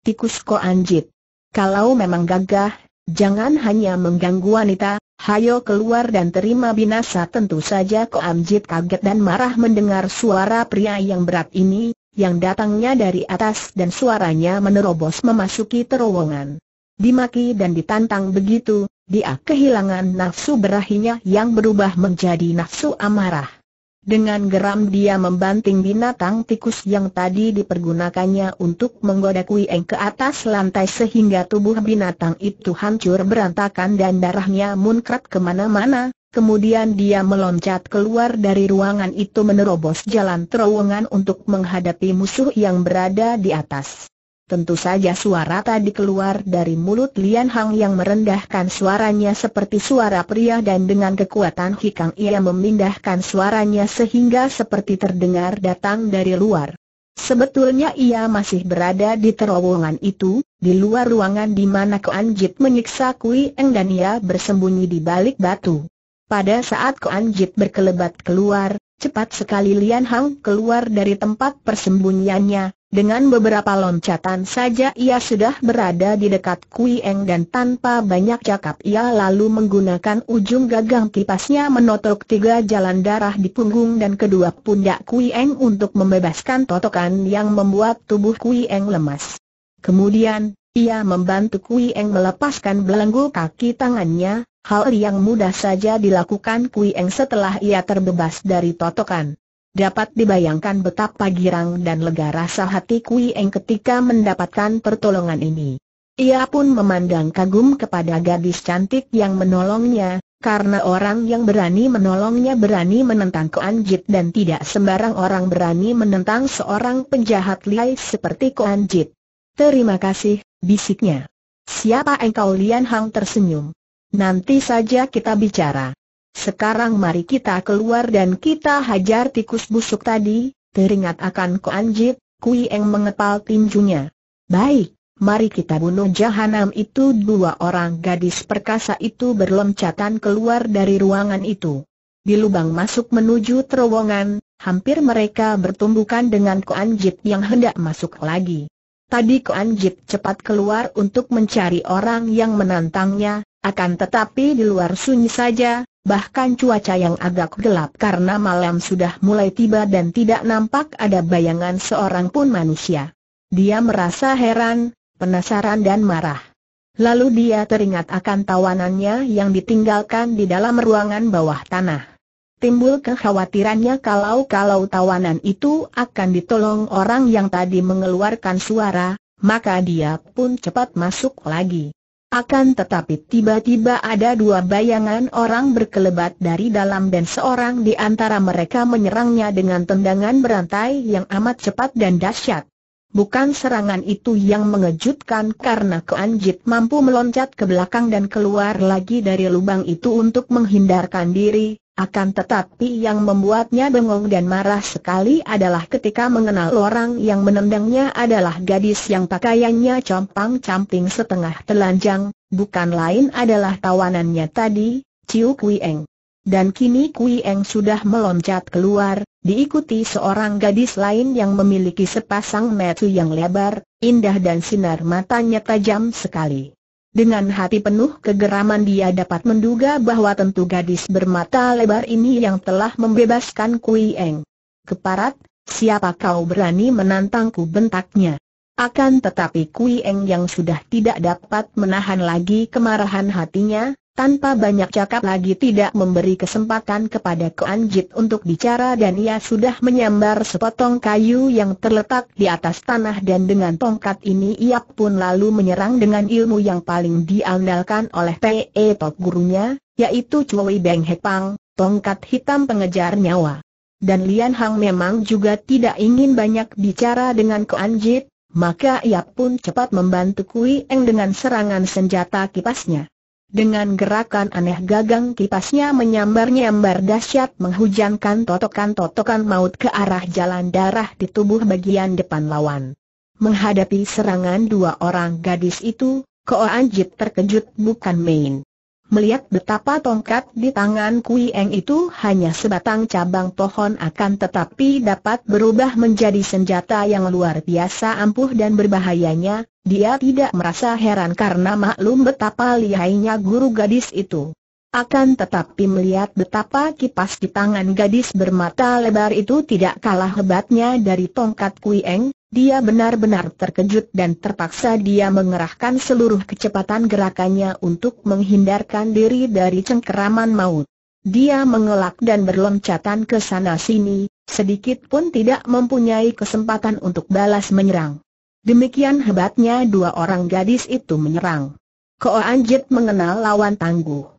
tikus Koanjit. Kalau memang gagah, jangan hanya mengganggu wanita, Hayo keluar dan terima binasa tentu saja Ko Amjit kaget dan marah mendengar suara pria yang berat ini, yang datangnya dari atas dan suaranya menerobos memasuki terowongan. Dimaki dan ditantang begitu, dia kehilangan nafsu berahinya yang berubah menjadi nafsu amarah. Dengan geram dia membanting binatang tikus yang tadi dipergunakannya untuk menggoda Kui ke atas lantai sehingga tubuh binatang itu hancur berantakan dan darahnya muncrat ke mana-mana, kemudian dia meloncat keluar dari ruangan itu menerobos jalan terowongan untuk menghadapi musuh yang berada di atas. Tentu saja suara tadi keluar dari mulut Lian Hang yang merendahkan suaranya seperti suara pria dan dengan kekuatan hikang ia memindahkan suaranya sehingga seperti terdengar datang dari luar. Sebetulnya ia masih berada di terowongan itu, di luar ruangan di mana Koanjit menyiksa Kui Eng dan ia bersembunyi di balik batu. Pada saat Koanjit berkelebat keluar, cepat sekali Lian Hang keluar dari tempat persembunyiannya, dengan beberapa loncatan saja ia sudah berada di dekat Kui Eng dan tanpa banyak cakap ia lalu menggunakan ujung gagang kipasnya menotok tiga jalan darah di punggung dan kedua pundak Kui Eng untuk membebaskan totokan yang membuat tubuh Kui Eng lemas. Kemudian, ia membantu Kui Eng melepaskan belenggu kaki tangannya, hal yang mudah saja dilakukan Kui Eng setelah ia terbebas dari totokan. Dapat dibayangkan betapa girang dan lega rasa hati Kui Eng ketika mendapatkan pertolongan ini. Ia pun memandang kagum kepada gadis cantik yang menolongnya, karena orang yang berani menolongnya berani menentang Koan Jit dan tidak sembarang orang berani menentang seorang penjahat lihai seperti Koan Jit. Terima kasih, bisiknya. Siapa engkau Lian Hang tersenyum. Nanti saja kita bicara. Sekarang mari kita keluar dan kita hajar tikus busuk tadi, teringat akan Ko Anjit, Kui Eng mengepal tinjunya. Baik, mari kita bunuh jahanam itu dua orang gadis perkasa itu berloncatan keluar dari ruangan itu. Di lubang masuk menuju terowongan, hampir mereka bertumbukan dengan Ko Anjit yang hendak masuk lagi. Tadi Koan Jip cepat keluar untuk mencari orang yang menantangnya, akan tetapi di luar sunyi saja, bahkan cuaca yang agak gelap karena malam sudah mulai tiba dan tidak nampak ada bayangan seorang pun manusia. Dia merasa heran, penasaran dan marah. Lalu dia teringat akan tawanannya yang ditinggalkan di dalam ruangan bawah tanah timbul kekhawatirannya kalau-kalau tawanan itu akan ditolong orang yang tadi mengeluarkan suara, maka dia pun cepat masuk lagi. Akan tetapi tiba-tiba ada dua bayangan orang berkelebat dari dalam dan seorang di antara mereka menyerangnya dengan tendangan berantai yang amat cepat dan dahsyat. Bukan serangan itu yang mengejutkan karena Keanjit mampu meloncat ke belakang dan keluar lagi dari lubang itu untuk menghindarkan diri, akan tetapi yang membuatnya bengong dan marah sekali adalah ketika mengenal orang yang menendangnya adalah gadis yang pakaiannya compang-camping setengah telanjang, bukan lain adalah tawanannya tadi, Ciu Kui Eng. Dan kini Kui Eng sudah meloncat keluar, diikuti seorang gadis lain yang memiliki sepasang metu yang lebar, indah dan sinar matanya tajam sekali. Dengan hati penuh kegeraman dia dapat menduga bahwa tentu gadis bermata lebar ini yang telah membebaskan Kui Eng. Keparat, siapa kau berani menantangku bentaknya. Akan tetapi Kui Eng yang sudah tidak dapat menahan lagi kemarahan hatinya, tanpa banyak cakap lagi tidak memberi kesempatan kepada Koanjit untuk bicara dan ia sudah menyambar sepotong kayu yang terletak di atas tanah dan dengan tongkat ini ia pun lalu menyerang dengan ilmu yang paling diandalkan oleh P.E. Tok gurunya, yaitu Cui Beng Hepang, tongkat hitam pengejar nyawa. Dan Lian Hang memang juga tidak ingin banyak bicara dengan Koanjit, maka ia pun cepat membantu Kui Eng dengan serangan senjata kipasnya. Dengan gerakan aneh gagang kipasnya menyambar-nyambar dahsyat menghujankan totokan-totokan maut ke arah jalan darah di tubuh bagian depan lawan. Menghadapi serangan dua orang gadis itu, Ko Anjit terkejut bukan main. Melihat betapa tongkat di tangan Kui Eng itu hanya sebatang cabang pohon akan tetapi dapat berubah menjadi senjata yang luar biasa ampuh dan berbahayanya, dia tidak merasa heran karena maklum betapa lihainya guru gadis itu. Akan tetapi melihat betapa kipas di tangan gadis bermata lebar itu tidak kalah hebatnya dari tongkat Kui Eng, dia benar-benar terkejut dan terpaksa dia mengerahkan seluruh kecepatan gerakannya untuk menghindarkan diri dari cengkeraman maut. Dia mengelak dan berloncatan ke sana-sini, sedikit pun tidak mempunyai kesempatan untuk balas menyerang. Demikian hebatnya dua orang gadis itu menyerang. Ko Anjit mengenal lawan tangguh.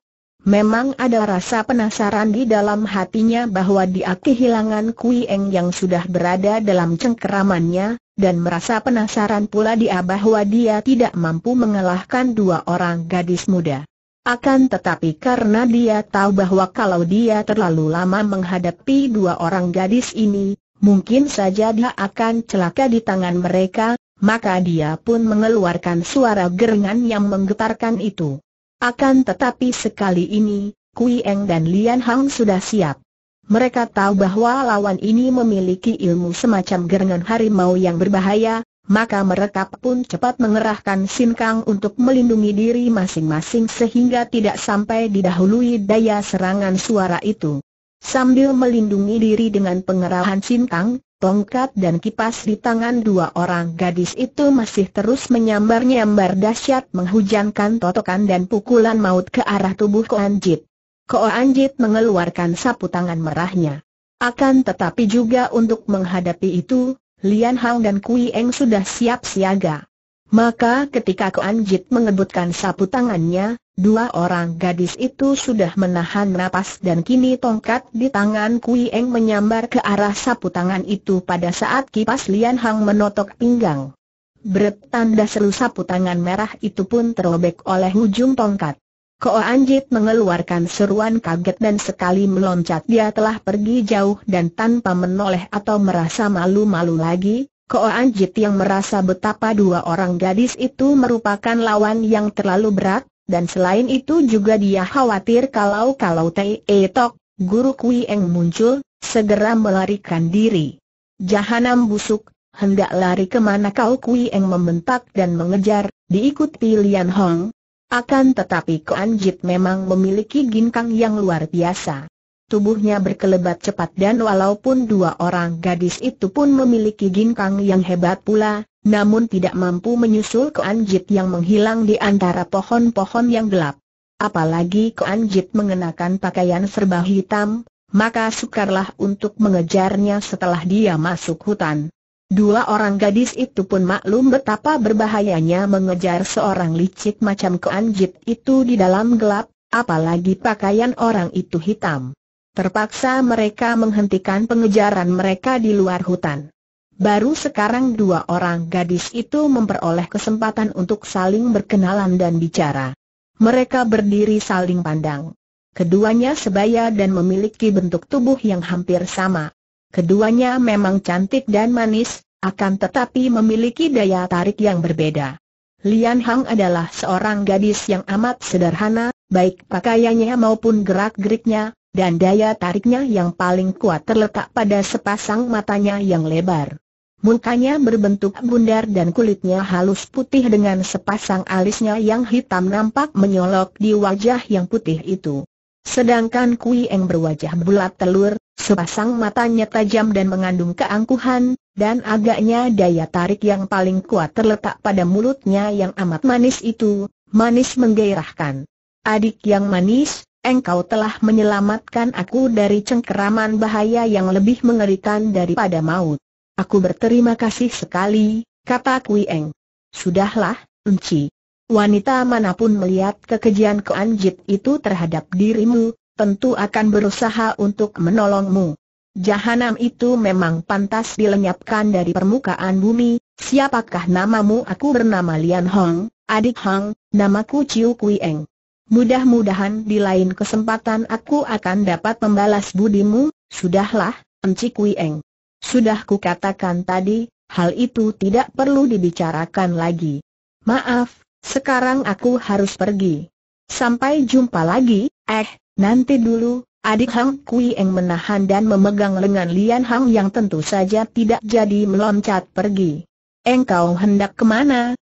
Memang ada rasa penasaran di dalam hatinya bahwa dia kehilangan Kui Eng yang sudah berada dalam cengkeramannya, dan merasa penasaran pula dia bahwa dia tidak mampu mengalahkan dua orang gadis muda. Akan tetapi karena dia tahu bahwa kalau dia terlalu lama menghadapi dua orang gadis ini, mungkin saja dia akan celaka di tangan mereka, maka dia pun mengeluarkan suara gerengan yang menggetarkan itu. Akan tetapi sekali ini, Kui Eng dan Lian Hang sudah siap. Mereka tahu bahwa lawan ini memiliki ilmu semacam gerengan harimau yang berbahaya, maka mereka pun cepat mengerahkan sinkang untuk melindungi diri masing-masing sehingga tidak sampai didahului daya serangan suara itu. Sambil melindungi diri dengan pengerahan sinkang, Tongkat dan kipas di tangan dua orang gadis itu masih terus menyambar-nyambar dahsyat menghujankan totokan dan pukulan maut ke arah tubuh Ko Anjit. Ko Anjit mengeluarkan sapu tangan merahnya. Akan tetapi juga untuk menghadapi itu, Lian Hang dan Kui Eng sudah siap siaga. Maka ketika Ko Anjit mengebutkan sapu tangannya, Dua orang gadis itu sudah menahan napas dan kini tongkat di tangan Kui Eng menyambar ke arah sapu tangan itu pada saat kipas Lian Hang menotok pinggang. Bertanda seru sapu tangan merah itu pun terobek oleh ujung tongkat. Ko Anjit mengeluarkan seruan kaget dan sekali meloncat dia telah pergi jauh dan tanpa menoleh atau merasa malu-malu lagi, Ko Anjit yang merasa betapa dua orang gadis itu merupakan lawan yang terlalu berat, dan selain itu juga dia khawatir kalau-kalau Tei Tok, guru Kui Eng muncul, segera melarikan diri. Jahanam busuk, hendak lari ke mana kau Kui Eng membentak dan mengejar, diikuti Lian Hong. Akan tetapi Koanjit memang memiliki ginkang yang luar biasa. Tubuhnya berkelebat cepat dan walaupun dua orang gadis itu pun memiliki ginkang yang hebat pula, namun tidak mampu menyusul ke Anjit yang menghilang di antara pohon-pohon yang gelap. Apalagi ke Anjit mengenakan pakaian serba hitam, maka sukarlah untuk mengejarnya setelah dia masuk hutan. Dua orang gadis itu pun maklum betapa berbahayanya mengejar seorang licik macam ke Anjit itu di dalam gelap, apalagi pakaian orang itu hitam. Terpaksa mereka menghentikan pengejaran mereka di luar hutan. Baru sekarang dua orang gadis itu memperoleh kesempatan untuk saling berkenalan dan bicara. Mereka berdiri saling pandang. Keduanya sebaya dan memiliki bentuk tubuh yang hampir sama. Keduanya memang cantik dan manis, akan tetapi memiliki daya tarik yang berbeda. Lian Hang adalah seorang gadis yang amat sederhana, baik pakaiannya maupun gerak-geriknya, dan daya tariknya yang paling kuat terletak pada sepasang matanya yang lebar. Mukanya berbentuk bundar dan kulitnya halus putih dengan sepasang alisnya yang hitam nampak menyolok di wajah yang putih itu. Sedangkan Kui Eng berwajah bulat telur, sepasang matanya tajam dan mengandung keangkuhan, dan agaknya daya tarik yang paling kuat terletak pada mulutnya yang amat manis itu, manis menggairahkan. Adik yang manis, engkau telah menyelamatkan aku dari cengkeraman bahaya yang lebih mengerikan daripada maut. Aku berterima kasih sekali, kata Kui Eng. Sudahlah, Enci. Wanita mana pun melihat kekejian keanjit itu terhadap dirimu, tentu akan berusaha untuk menolongmu. Jahanam itu memang pantas dilenyapkan dari permukaan bumi, siapakah namamu? Aku bernama Lian Hong, adik Hong, namaku Chiu Kui Eng. Mudah-mudahan di lain kesempatan aku akan dapat membalas budimu, sudahlah, Enci Kui Eng. Sudah kukatakan tadi, hal itu tidak perlu dibicarakan lagi. Maaf, sekarang aku harus pergi. Sampai jumpa lagi, eh, nanti dulu, adik Hang Kui Eng menahan dan memegang lengan Lian Hang yang tentu saja tidak jadi meloncat pergi. Engkau hendak ke mana?